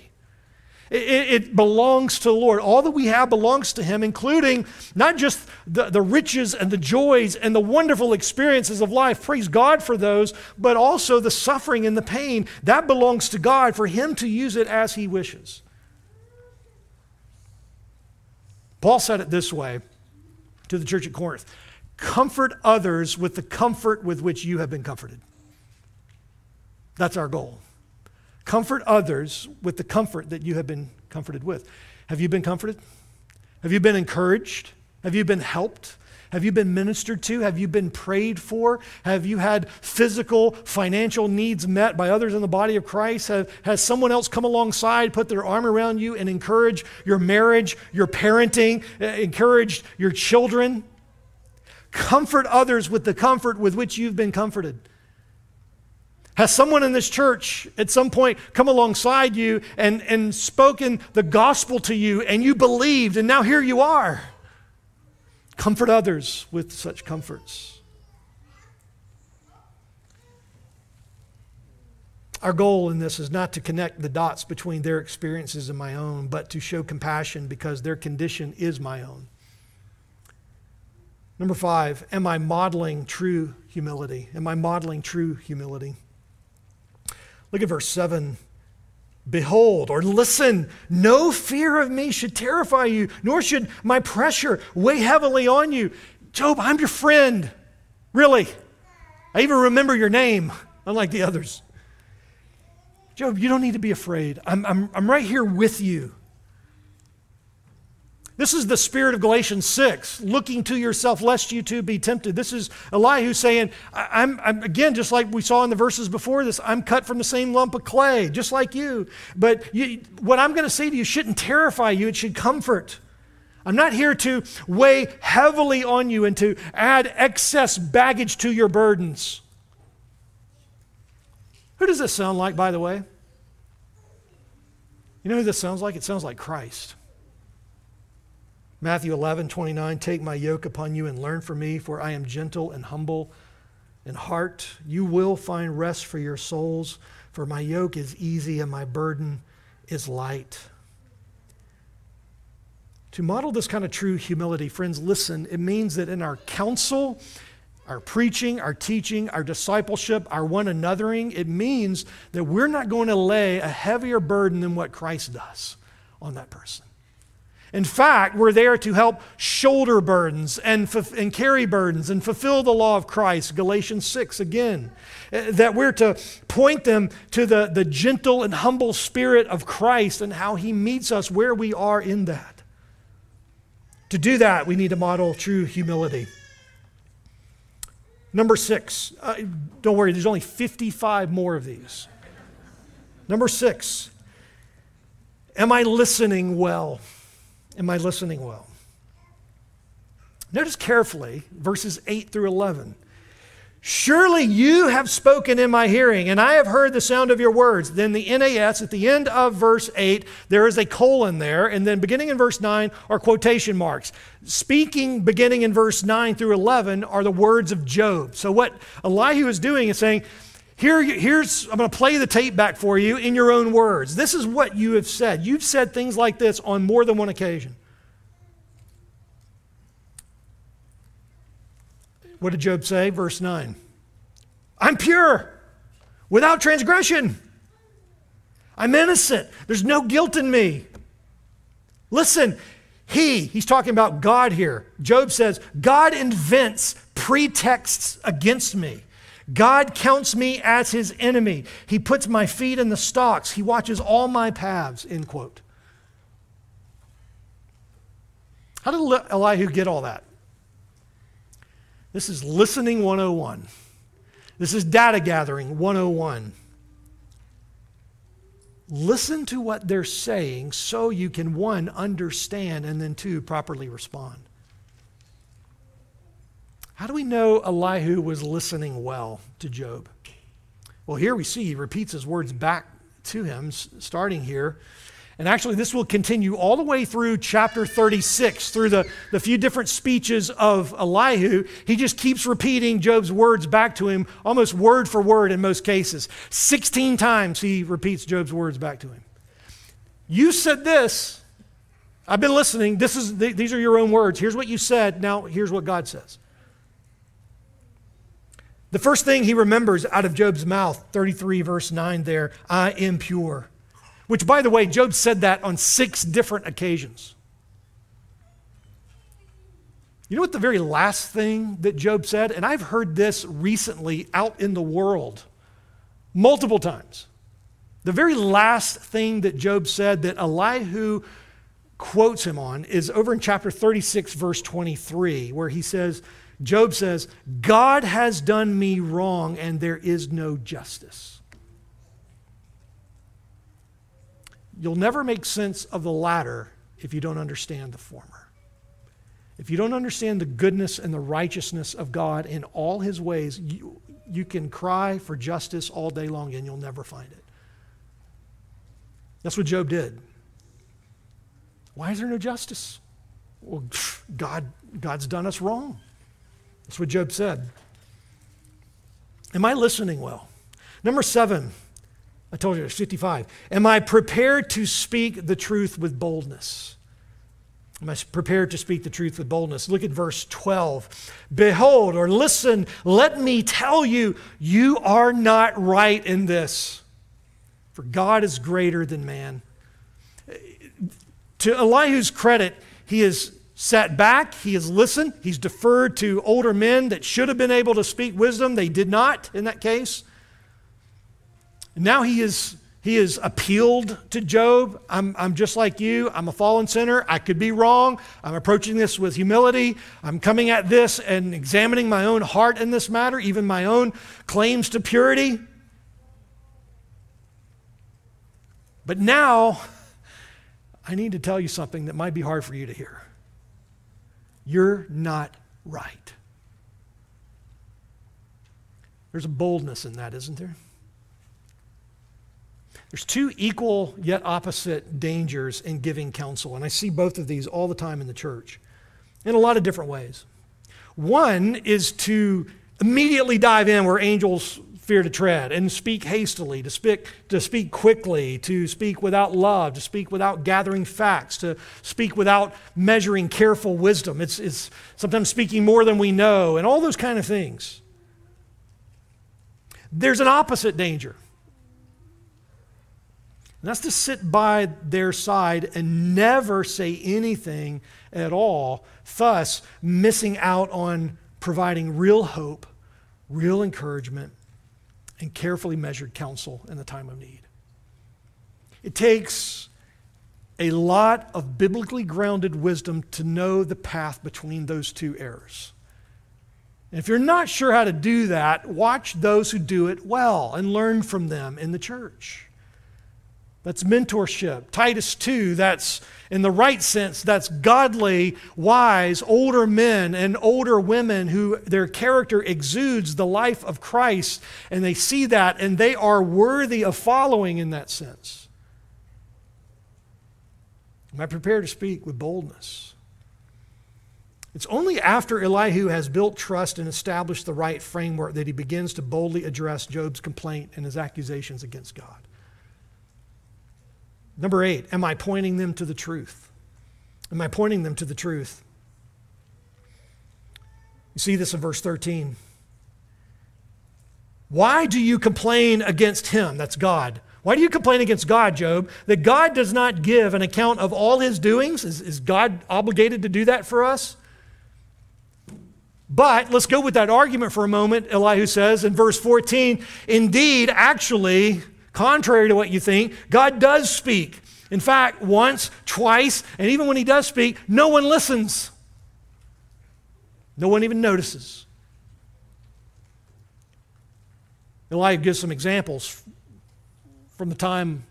[SPEAKER 3] It, it, belongs to the Lord. All that we have belongs to Him, including not just the, the riches and the joys and the wonderful experiences of life. Praise God for those, but also the suffering and the pain. That belongs to God for Him to use it as He wishes. Paul said it this way to the church at Corinth Comfort others with the comfort with which you have been comforted. That's our goal. Comfort others with the comfort that you have been comforted with. Have you been comforted? Have you been encouraged? Have you been helped? Have you been ministered to? Have you been prayed for? Have you had physical, financial needs met by others in the body of Christ? Have, has someone else come alongside, put their arm around you, and encourage your marriage, your parenting, uh, encouraged your children? Comfort others with the comfort with which you've been comforted. Has someone in this church at some point come alongside you and, and spoken the gospel to you and you believed and now here you are? Comfort others with such comforts. Our goal in this is not to connect the dots between their experiences and my own, but to show compassion because their condition is my own. Number five, am I modeling true humility? Am I modeling true humility? Look at verse 7. Behold, or listen, no fear of me should terrify you, nor should my pressure weigh heavily on you. Job, I'm your friend. Really. I even remember your name, unlike the others. Job, you don't need to be afraid. I'm, I'm, I'm right here with you. This is the spirit of Galatians 6, looking to yourself lest you too be tempted. This is Elihu saying, I'm, I'm, again, just like we saw in the verses before this, I'm cut from the same lump of clay, just like you. But you, what I'm going to say to you shouldn't terrify you, it should comfort. I'm not here to weigh heavily on you and to add excess baggage to your burdens. Who does this sound like, by the way? You know who this sounds like? It sounds like Christ. Matthew 11, 29, take my yoke upon you and learn from me, for I am gentle and humble in heart. You will find rest for your souls, for my yoke is easy and my burden is light. To model this kind of true humility, friends, listen, it means that in our counsel, our preaching, our teaching, our discipleship, our one anothering, it means that we're not going to lay a heavier burden than what Christ does on that person. In fact, we're there to help shoulder burdens and, and carry burdens and fulfill the law of Christ, Galatians 6 again. Uh, that we're to point them to the, the gentle and humble spirit of Christ and how he meets us where we are in that. To do that, we need to model true humility. Number six, uh, don't worry, there's only 55 more of these. Number six, am I listening well? Am I listening well? Notice carefully verses 8 through 11. Surely you have spoken in my hearing, and I have heard the sound of your words. Then the NAS, at the end of verse 8, there is a colon there, and then beginning in verse 9 are quotation marks. Speaking beginning in verse 9 through 11 are the words of Job. So what Elihu is doing is saying, here, here's, I'm going to play the tape back for you in your own words. This is what you have said. You've said things like this on more than one occasion. What did Job say? Verse 9 I'm pure, without transgression. I'm innocent. There's no guilt in me. Listen, he, he's talking about God here. Job says, God invents pretexts against me. God counts me as his enemy. He puts my feet in the stocks. He watches all my paths, end quote. How did Elihu get all that? This is listening 101. This is data gathering 101. Listen to what they're saying so you can, one, understand, and then, two, properly respond. How do we know Elihu was listening well to Job? Well, here we see he repeats his words back to him, starting here. And actually, this will continue all the way through chapter 36, through the, the few different speeches of Elihu. He just keeps repeating Job's words back to him, almost word for word in most cases. 16 times he repeats Job's words back to him. You said this. I've been listening. This is, th- these are your own words. Here's what you said. Now, here's what God says. The first thing he remembers out of Job's mouth, 33 verse 9 there, I am pure. Which, by the way, Job said that on six different occasions. You know what the very last thing that Job said? And I've heard this recently out in the world multiple times. The very last thing that Job said that Elihu quotes him on is over in chapter 36, verse 23, where he says, Job says, God has done me wrong and there is no justice. You'll never make sense of the latter if you don't understand the former. If you don't understand the goodness and the righteousness of God in all his ways, you, you can cry for justice all day long and you'll never find it. That's what Job did. Why is there no justice? Well, God, God's done us wrong. That's what Job said. Am I listening well? Number seven, I told you it's 55. Am I prepared to speak the truth with boldness? Am I prepared to speak the truth with boldness? Look at verse 12. Behold, or listen, let me tell you, you are not right in this, for God is greater than man. To Elihu's credit, he is sat back, he has listened, he's deferred to older men that should have been able to speak wisdom. They did not in that case. Now he is he has appealed to Job. I'm, I'm just like you. I'm a fallen sinner. I could be wrong. I'm approaching this with humility. I'm coming at this and examining my own heart in this matter, even my own claims to purity. But now, I need to tell you something that might be hard for you to hear. You're not right. There's a boldness in that, isn't there? There's two equal yet opposite dangers in giving counsel, and I see both of these all the time in the church in a lot of different ways. One is to immediately dive in where angels fear to tread and speak hastily, to speak, to speak quickly, to speak without love, to speak without gathering facts, to speak without measuring careful wisdom. It's, it's sometimes speaking more than we know, and all those kind of things. There's an opposite danger. And that's to sit by their side and never say anything at all, thus missing out on providing real hope, real encouragement, and carefully measured counsel in the time of need. It takes a lot of biblically grounded wisdom to know the path between those two errors. And if you're not sure how to do that, watch those who do it well and learn from them in the church. That's mentorship. Titus 2, that's in the right sense, that's godly, wise, older men and older women who their character exudes the life of Christ, and they see that and they are worthy of following in that sense. Am I prepared to speak with boldness? It's only after Elihu has built trust and established the right framework that he begins to boldly address Job's complaint and his accusations against God. Number eight, am I pointing them to the truth? Am I pointing them to the truth? You see this in verse 13. Why do you complain against him? That's God. Why do you complain against God, Job? That God does not give an account of all his doings? Is, is God obligated to do that for us? But let's go with that argument for a moment, Elihu says in verse 14. Indeed, actually, Contrary to what you think, God does speak. In fact, once, twice, and even when He does speak, no one listens. No one even notices. Elihu gives some examples from the time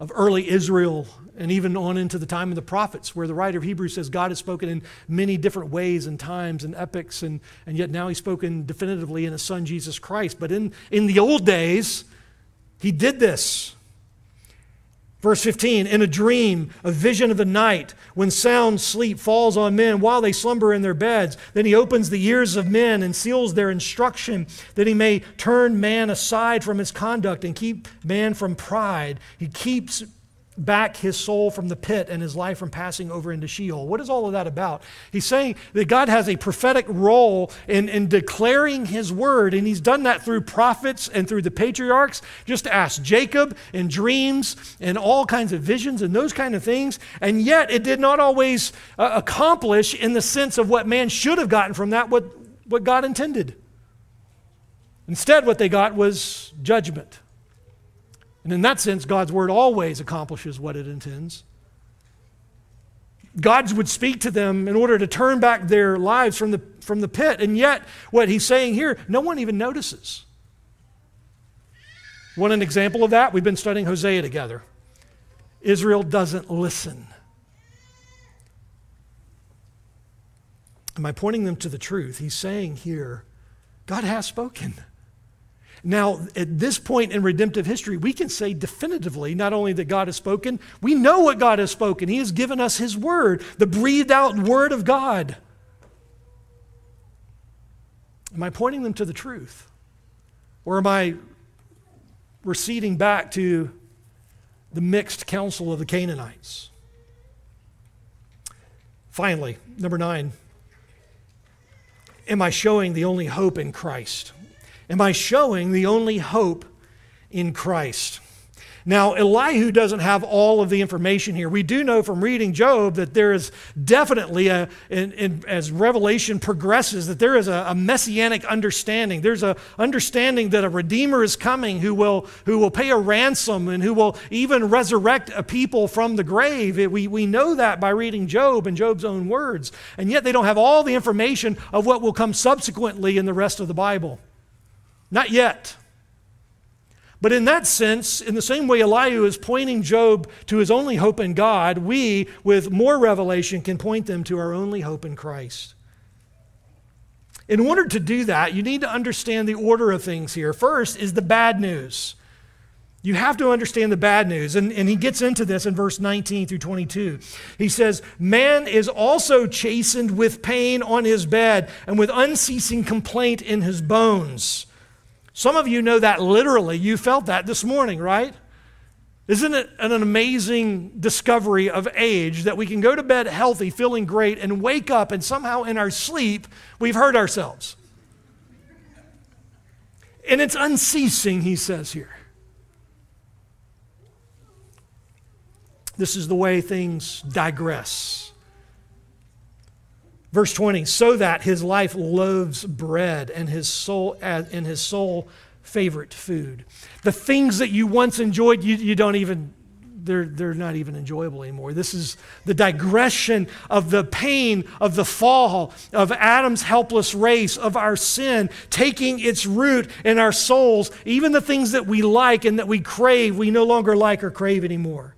[SPEAKER 3] of early Israel and even on into the time of the prophets, where the writer of Hebrews says God has spoken in many different ways and times and epochs, and, and yet now He's spoken definitively in His Son Jesus Christ. But in, in the old days, he did this. Verse 15, in a dream, a vision of the night, when sound sleep falls on men while they slumber in their beds, then he opens the ears of men and seals their instruction, that he may turn man aside from his conduct and keep man from pride. He keeps back his soul from the pit and his life from passing over into Sheol. What is all of that about? He's saying that God has a prophetic role in, in declaring his word, and he's done that through prophets and through the patriarchs. Just ask Jacob in dreams and all kinds of visions and those kind of things. And yet it did not always uh, accomplish in the sense of what man should have gotten from that, what, what God intended. Instead, what they got was judgment. And in that sense, God's word always accomplishes what it intends. God would speak to them in order to turn back their lives from the, from the pit. And yet, what he's saying here, no one even notices. Want an example of that? We've been studying Hosea together. Israel doesn't listen. Am I pointing them to the truth? He's saying here, God has spoken. Now, at this point in redemptive history, we can say definitively not only that God has spoken, we know what God has spoken. He has given us His word, the breathed out word of God. Am I pointing them to the truth? Or am I receding back to the mixed counsel of the Canaanites? Finally, number nine, am I showing the only hope in Christ? Am I showing the only hope in Christ? Now, Elihu doesn't have all of the information here. We do know from reading Job that there is definitely, a, in, in, as Revelation progresses, that there is a, a messianic understanding. There's an understanding that a Redeemer is coming who will, who will pay a ransom and who will even resurrect a people from the grave. It, we, we know that by reading Job and Job's own words. And yet they don't have all the information of what will come subsequently in the rest of the Bible. Not yet. But in that sense, in the same way Elihu is pointing Job to his only hope in God, we, with more revelation, can point them to our only hope in Christ. In order to do that, you need to understand the order of things here. First is the bad news. You have to understand the bad news. And, and he gets into this in verse 19 through 22. He says, Man is also chastened with pain on his bed and with unceasing complaint in his bones. Some of you know that literally. You felt that this morning, right? Isn't it an amazing discovery of age that we can go to bed healthy, feeling great, and wake up and somehow in our sleep we've hurt ourselves? And it's unceasing, he says here. This is the way things digress. Verse 20, so that his life loaves bread and his soul and his soul favorite food. The things that you once enjoyed, you, you don't even they're, they're not even enjoyable anymore. This is the digression of the pain of the fall, of Adam's helpless race, of our sin, taking its root in our souls. Even the things that we like and that we crave, we no longer like or crave anymore.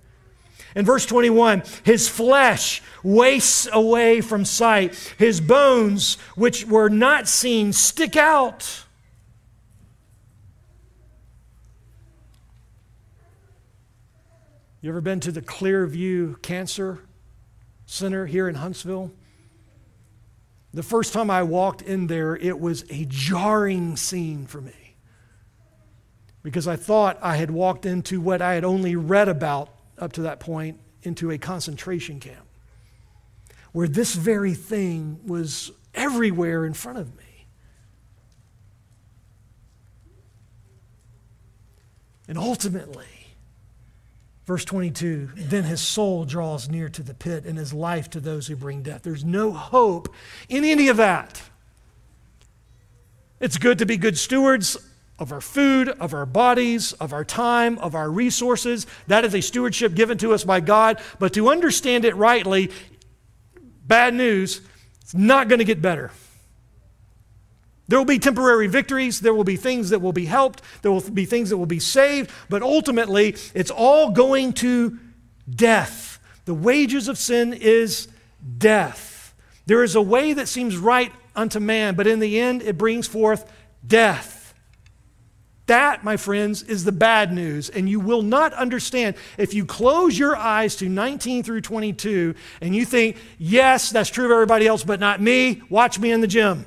[SPEAKER 3] In verse 21, his flesh wastes away from sight, his bones, which were not seen, stick out. You ever been to the Clearview Cancer Center here in Huntsville? The first time I walked in there, it was a jarring scene for me because I thought I had walked into what I had only read about up to that point into a concentration camp where this very thing was everywhere in front of me. And ultimately, verse 22 then his soul draws near to the pit and his life to those who bring death. There's no hope in any of that. It's good to be good stewards of our food, of our bodies, of our time, of our resources. That is a stewardship given to us by God. But to understand it rightly, bad news, it's not going to get better. There will be temporary victories. There will be things that will be helped. There will be things that will be saved. But ultimately, it's all going to death. The wages of sin is death. There is a way that seems right unto man, but in the end, it brings forth death. That, my friends, is the bad news. And you will not understand if you close your eyes to 19 through 22 and you think, yes, that's true of everybody else, but not me. Watch me in the gym.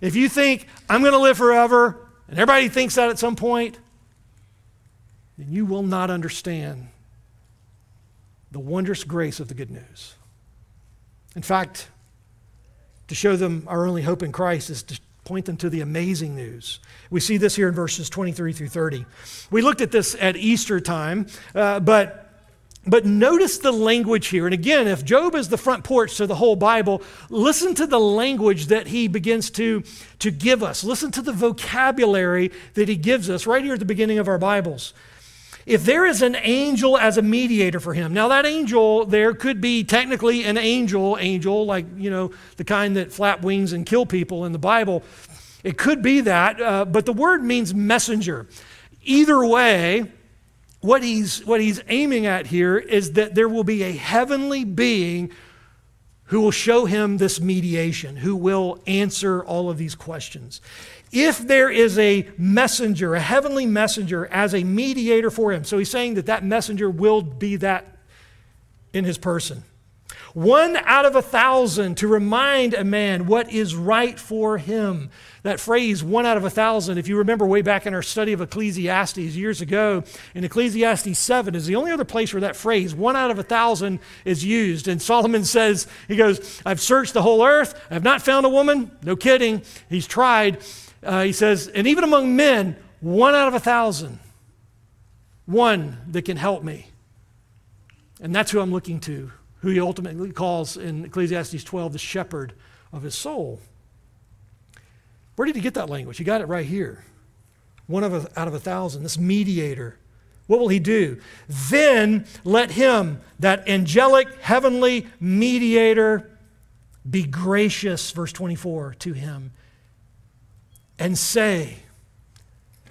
[SPEAKER 3] If you think, I'm going to live forever, and everybody thinks that at some point, then you will not understand the wondrous grace of the good news. In fact, to show them our only hope in Christ is to point them to the amazing news. We see this here in verses 23 through 30. We looked at this at Easter time, uh, but but notice the language here. And again, if Job is the front porch to the whole Bible, listen to the language that he begins to, to give us. Listen to the vocabulary that he gives us right here at the beginning of our Bibles. If there is an angel as a mediator for him, now that angel there could be technically an angel, angel, like, you know, the kind that flap wings and kill people in the Bible. It could be that, uh, but the word means messenger. Either way, what he's, what he's aiming at here is that there will be a heavenly being who will show him this mediation, who will answer all of these questions. If there is a messenger, a heavenly messenger, as a mediator for him, so he's saying that that messenger will be that in his person. One out of a thousand to remind a man what is right for him. That phrase, one out of a thousand, if you remember way back in our study of Ecclesiastes years ago, in Ecclesiastes 7 is the only other place where that phrase, one out of a thousand, is used. And Solomon says, he goes, I've searched the whole earth, I've not found a woman. No kidding. He's tried. Uh, he says, and even among men, one out of a thousand, one that can help me. And that's who I'm looking to who he ultimately calls in Ecclesiastes 12 the shepherd of his soul. Where did he get that language? He got it right here. One of a, out of a thousand, this mediator. What will he do? Then let him, that angelic heavenly mediator, be gracious, verse 24, to him and say,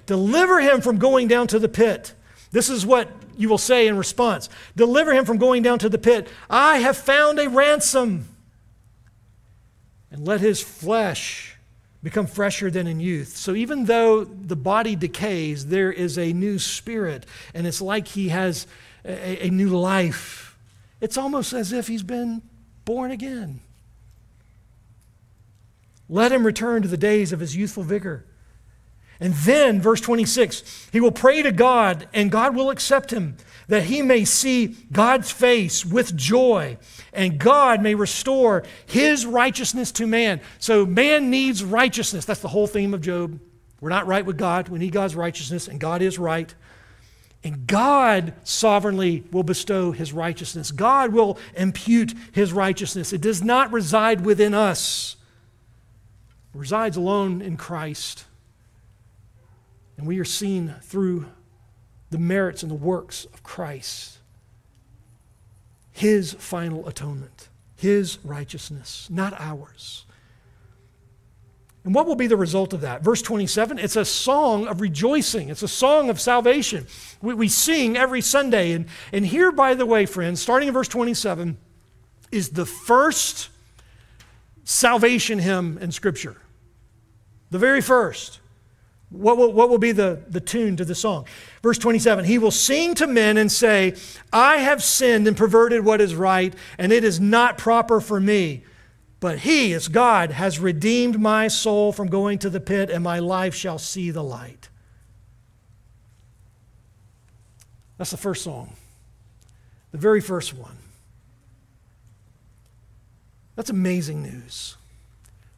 [SPEAKER 3] Deliver him from going down to the pit. This is what you will say in response Deliver him from going down to the pit. I have found a ransom. And let his flesh become fresher than in youth. So even though the body decays, there is a new spirit, and it's like he has a, a new life. It's almost as if he's been born again. Let him return to the days of his youthful vigor. And then, verse 26, he will pray to God, and God will accept him, that he may see God's face with joy, and God may restore his righteousness to man. So, man needs righteousness. That's the whole theme of Job. We're not right with God. We need God's righteousness, and God is right. And God sovereignly will bestow his righteousness. God will impute his righteousness. It does not reside within us, resides alone in Christ. And we are seen through the merits and the works of Christ. His final atonement, His righteousness, not ours. And what will be the result of that? Verse 27 it's a song of rejoicing, it's a song of salvation. We, we sing every Sunday. And, and here, by the way, friends, starting in verse 27, is the first salvation hymn in Scripture. The very first. What will, what will be the, the tune to the song? Verse 27 He will sing to men and say, I have sinned and perverted what is right, and it is not proper for me. But He, as God, has redeemed my soul from going to the pit, and my life shall see the light. That's the first song, the very first one. That's amazing news.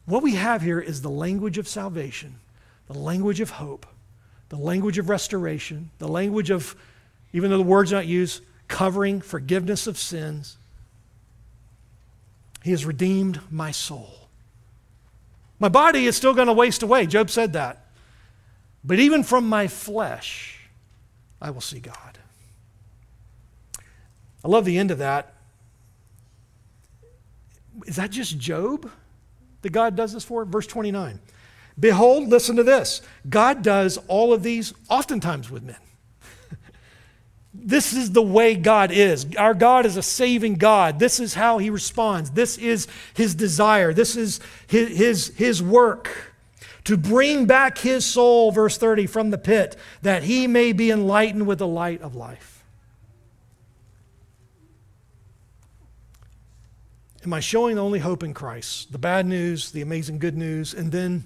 [SPEAKER 3] What we have here is the language of salvation the language of hope, the language of restoration, the language of, even though the word's not used, covering, forgiveness of sins. He has redeemed my soul. My body is still going to waste away. Job said that. But even from my flesh, I will see God. I love the end of that. Is that just Job that God does this for? Verse 29. Behold, listen to this God does all of these oftentimes with men. this is the way God is. Our God is a saving God. This is how he responds. This is his desire. This is his, his, his work to bring back his soul, verse 30, from the pit, that he may be enlightened with the light of life. Am I showing the only hope in Christ? The bad news, the amazing good news, and then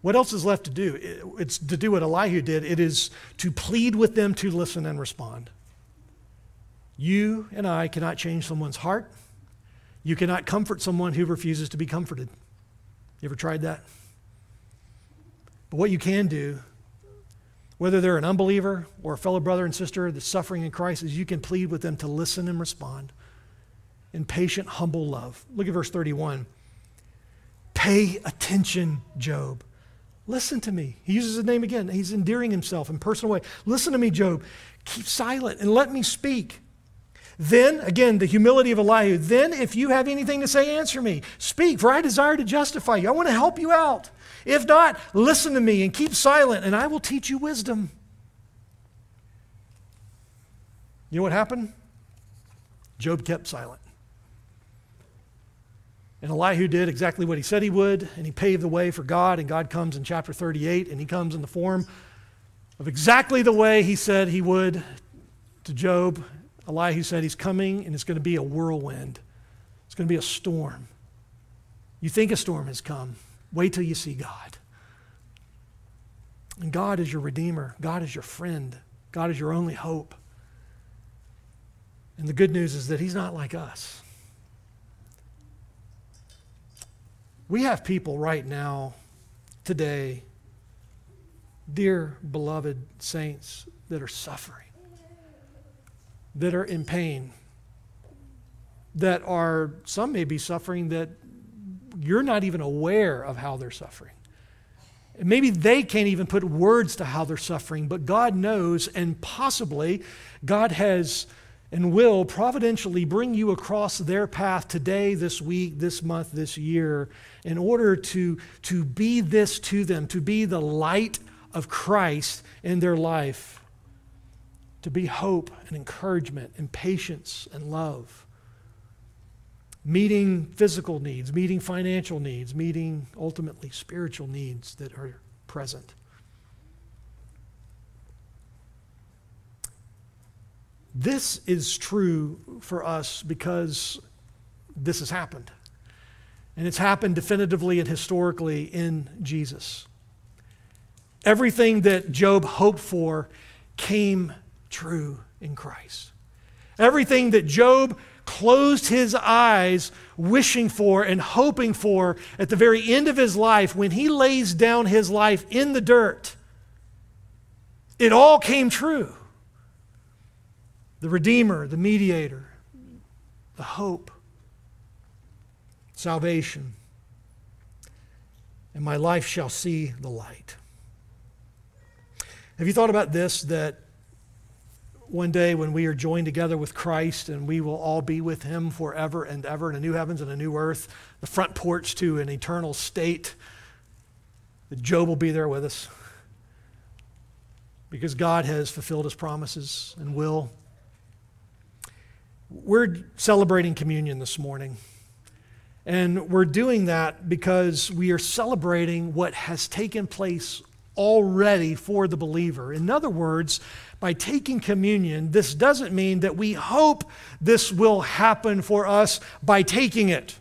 [SPEAKER 3] what else is left to do? It's to do what Elihu did. It is to plead with them to listen and respond. You and I cannot change someone's heart. You cannot comfort someone who refuses to be comforted. You ever tried that? But what you can do, whether they're an unbeliever or a fellow brother and sister that's suffering in Christ, is you can plead with them to listen and respond in patient, humble love. Look at verse 31. Pay attention, Job. Listen to me. He uses his name again. He's endearing himself in personal way. Listen to me, Job. Keep silent and let me speak. Then, again, the humility of Elihu. Then, if you have anything to say, answer me. Speak, for I desire to justify you. I want to help you out. If not, listen to me and keep silent, and I will teach you wisdom. You know what happened? Job kept silent. And Elihu did exactly what he said he would, and he paved the way for God. And God comes in chapter 38, and he comes in the form of exactly the way he said he would to Job. Elihu said he's coming, and it's going to be a whirlwind, it's going to be a storm. You think a storm has come, wait till you see God. And God is your Redeemer, God is your friend, God is your only hope. And the good news is that he's not like us. We have people right now, today, dear beloved saints, that are suffering, that are in pain, that are, some may be suffering that you're not even aware of how they're suffering. Maybe they can't even put words to how they're suffering, but God knows, and possibly God has and will providentially bring you across their path today, this week, this month, this year, in order to, to be this to them, to be the light of Christ in their life, to be hope and encouragement and patience and love. Meeting physical needs, meeting financial needs, meeting ultimately spiritual needs that are present. This is true for us because this has happened. And it's happened definitively and historically in Jesus. Everything that Job hoped for came true in Christ. Everything that Job closed his eyes wishing for and hoping for at the very end of his life when he lays down his life in the dirt, it all came true the Redeemer, the Mediator, the hope, salvation. And my life shall see the light. Have you thought about this? That one day when we are joined together with Christ and we will all be with Him forever and ever in a new heavens and a new earth, the front porch to an eternal state, that Job will be there with us because God has fulfilled His promises and will. We're celebrating communion this morning. And we're doing that because we are celebrating what has taken place already for the believer. In other words, by taking communion, this doesn't mean that we hope this will happen for us by taking it.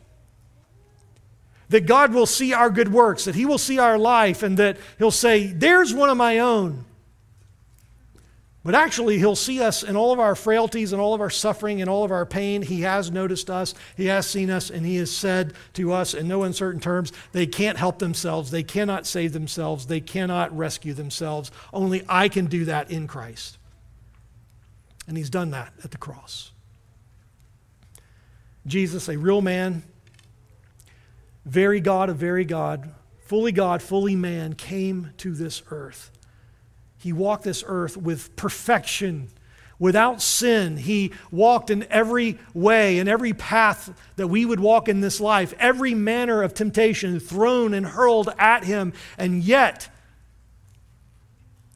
[SPEAKER 3] That God will see our good works, that He will see our life, and that He'll say, There's one of my own. But actually, He'll see us in all of our frailties and all of our suffering and all of our pain. He has noticed us, He has seen us, and He has said to us in no uncertain terms, they can't help themselves, they cannot save themselves, they cannot rescue themselves. Only I can do that in Christ. And He's done that at the cross. Jesus, a real man, very God of very God, fully God, fully man, came to this earth he walked this earth with perfection, without sin. He walked in every way, in every path that we would walk in this life, every manner of temptation thrown and hurled at him, and yet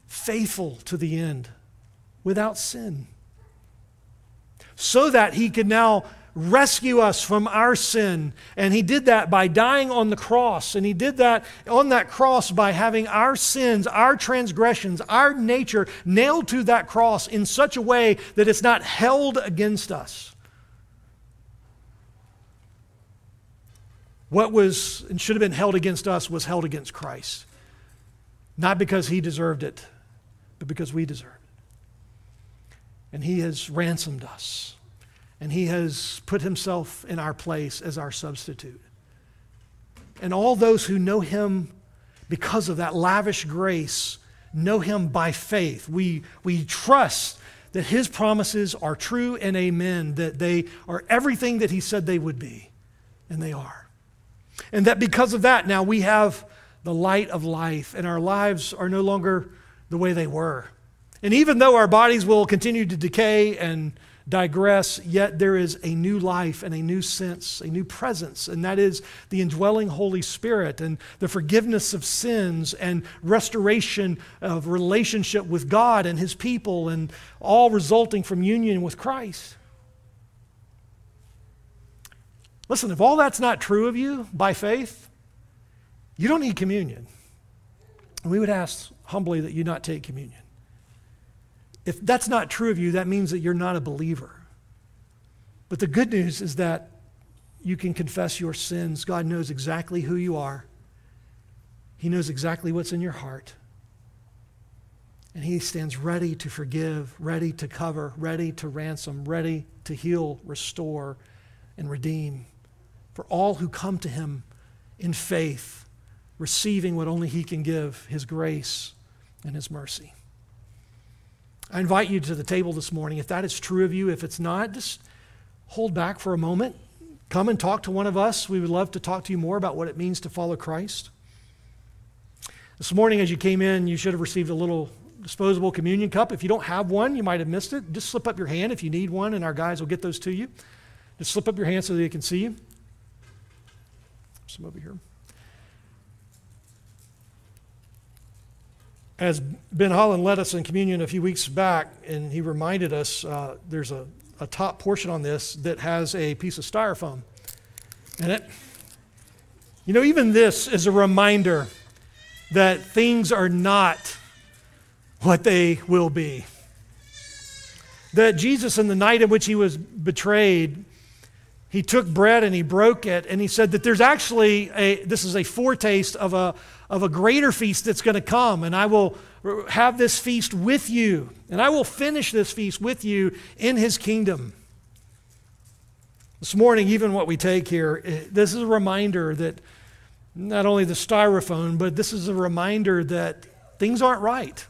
[SPEAKER 3] faithful to the end, without sin. So that he could now rescue us from our sin. And he did that by dying on the cross. And he did that on that cross by having our sins, our transgressions, our nature nailed to that cross in such a way that it's not held against us. What was and should have been held against us was held against Christ. Not because he deserved it, but because we deserved it. and He has ransomed us, and He has put Himself in our place as our substitute. And all those who know Him because of that lavish grace know Him by faith. We, we trust that His promises are true and amen, that they are everything that He said they would be, and they are. And that because of that, now we have the light of life, and our lives are no longer the way they were. And even though our bodies will continue to decay and digress, yet there is a new life and a new sense, a new presence, and that is the indwelling Holy Spirit and the forgiveness of sins and restoration of relationship with God and His people, and all resulting from union with Christ. Listen, if all that's not true of you by faith, you don't need communion. And we would ask humbly that you not take communion. If that's not true of you, that means that you're not a believer. But the good news is that you can confess your sins. God knows exactly who you are, He knows exactly what's in your heart. And He stands ready to forgive, ready to cover, ready to ransom, ready to heal, restore, and redeem for all who come to Him in faith, receiving what only He can give His grace and His mercy. I invite you to the table this morning. If that is true of you, if it's not, just hold back for a moment. Come and talk to one of us. We would love to talk to you more about what it means to follow Christ. This morning, as you came in, you should have received a little disposable communion cup. If you don't have one, you might have missed it. Just slip up your hand if you need one, and our guys will get those to you. Just slip up your hand so they can see you. Some over here. As Ben Holland led us in communion a few weeks back, and he reminded us uh, there's a, a top portion on this that has a piece of styrofoam in it. You know, even this is a reminder that things are not what they will be. That Jesus, in the night in which he was betrayed, he took bread and he broke it, and he said that there's actually a, this is a foretaste of a, of a greater feast that's going to come, and I will have this feast with you, and I will finish this feast with you in his kingdom. This morning, even what we take here, this is a reminder that not only the styrofoam, but this is a reminder that things aren't right.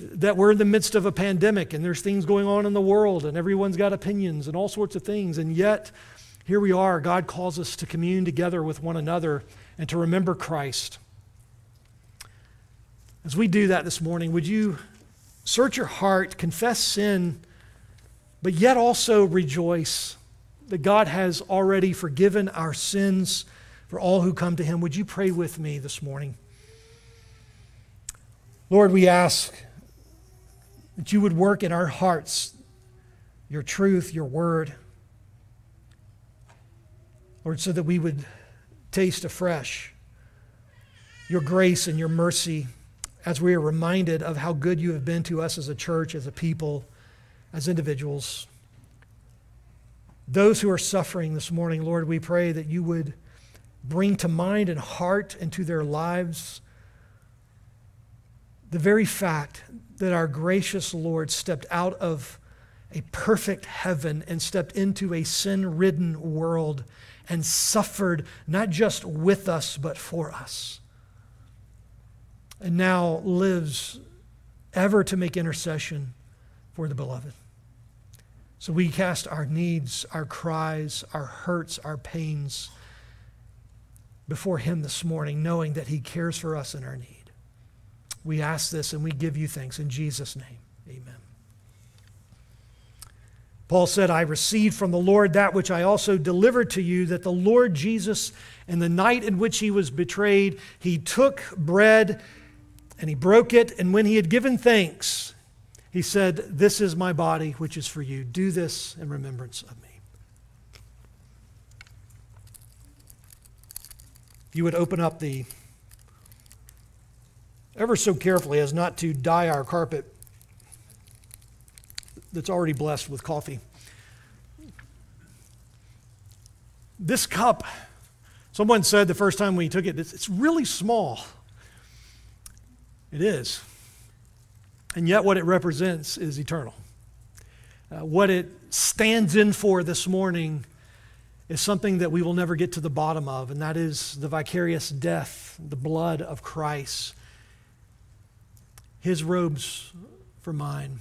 [SPEAKER 3] That we're in the midst of a pandemic and there's things going on in the world and everyone's got opinions and all sorts of things. And yet, here we are. God calls us to commune together with one another and to remember Christ. As we do that this morning, would you search your heart, confess sin, but yet also rejoice that God has already forgiven our sins for all who come to Him? Would you pray with me this morning? Lord, we ask that you would work in our hearts your truth, your word. Lord, so that we would taste afresh your grace and your mercy as we are reminded of how good you have been to us as a church, as a people, as individuals. Those who are suffering this morning, Lord, we pray that you would bring to mind and heart and to their lives the very fact that our gracious Lord stepped out of a perfect heaven and stepped into a sin ridden world and suffered not just with us, but for us. And now lives ever to make intercession for the beloved. So we cast our needs, our cries, our hurts, our pains before Him this morning, knowing that He cares for us in our need. We ask this and we give you thanks in Jesus' name. Amen. Paul said, I received from the Lord that which I also delivered to you, that the Lord Jesus, in the night in which he was betrayed, he took bread and he broke it. And when he had given thanks, he said, This is my body, which is for you. Do this in remembrance of me. If You would open up the ever so carefully as not to dye our carpet that's already blessed with coffee. This cup, someone said the first time we took it, it's really small. It is. And yet, what it represents is eternal. uh, what it stands in for this morning is something that we will never get to the bottom of, and that is the vicarious death, the blood of Christ. His robes for mine.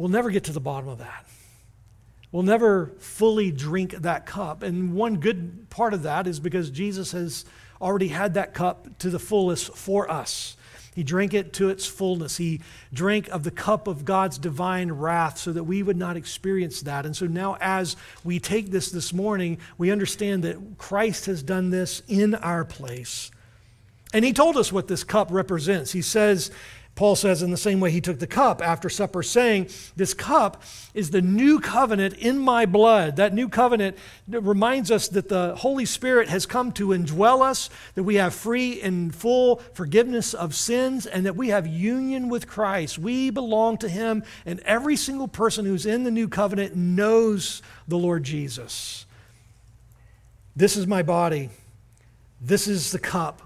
[SPEAKER 3] We'll never get to the bottom of that. We'll never fully drink that cup. And one good part of that is because Jesus has already had that cup to the fullest for us. He drank it to its fullness. He drank of the cup of God's divine wrath so that we would not experience that. And so now, as we take this this morning, we understand that Christ has done this in our place. And he told us what this cup represents. He says, Paul says, in the same way he took the cup after supper, saying, This cup is the new covenant in my blood. That new covenant reminds us that the Holy Spirit has come to indwell us, that we have free and full forgiveness of sins, and that we have union with Christ. We belong to him, and every single person who's in the new covenant knows the Lord Jesus. This is my body. This is the cup,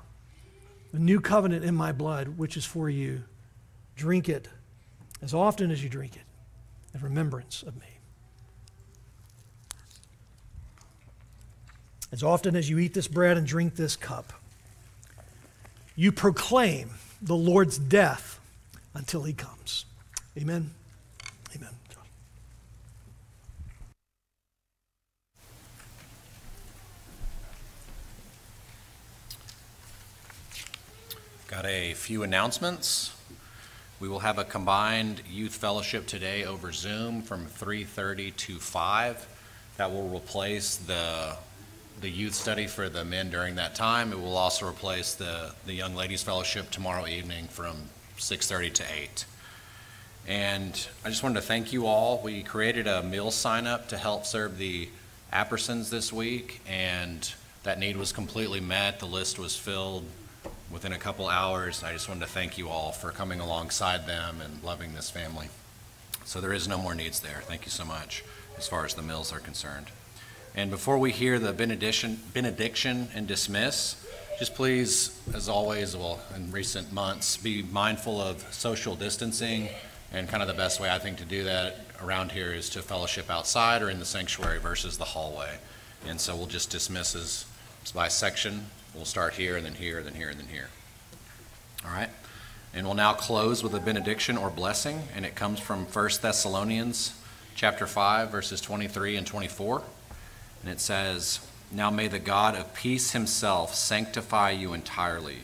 [SPEAKER 3] the new covenant in my blood, which is for you. Drink it as often as you drink it in remembrance of me. As often as you eat this bread and drink this cup, you proclaim the Lord's death until he comes. Amen. Amen.
[SPEAKER 2] Got a few announcements. We will have a combined youth fellowship today over Zoom from 3:30 to 5. That will replace the the youth study for the men during that time. It will also replace the the young ladies fellowship tomorrow evening from 6:30 to 8. And I just wanted to thank you all. We created a meal sign up to help serve the Appersons this week, and that need was completely met. The list was filled within a couple hours. I just wanted to thank you all for coming alongside them and loving this family. So there is no more needs there. Thank you so much as far as the mills are concerned. And before we hear the benediction, benediction and dismiss, just please, as always, well, in recent months, be mindful of social distancing. And kind of the best way I think to do that around here is to fellowship outside or in the sanctuary versus the hallway. And so we'll just dismiss as by section We'll start here and then here and then here and then here. All right? And we'll now close with a benediction or blessing, and it comes from 1 Thessalonians chapter 5 verses 23 and 24. And it says, "Now may the God of peace himself sanctify you entirely,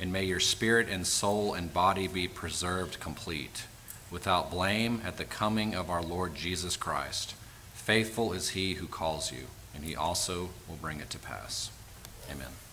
[SPEAKER 2] and may your spirit and soul and body be preserved complete, without blame at the coming of our Lord Jesus Christ. Faithful is he who calls you, and he also will bring it to pass." Amen.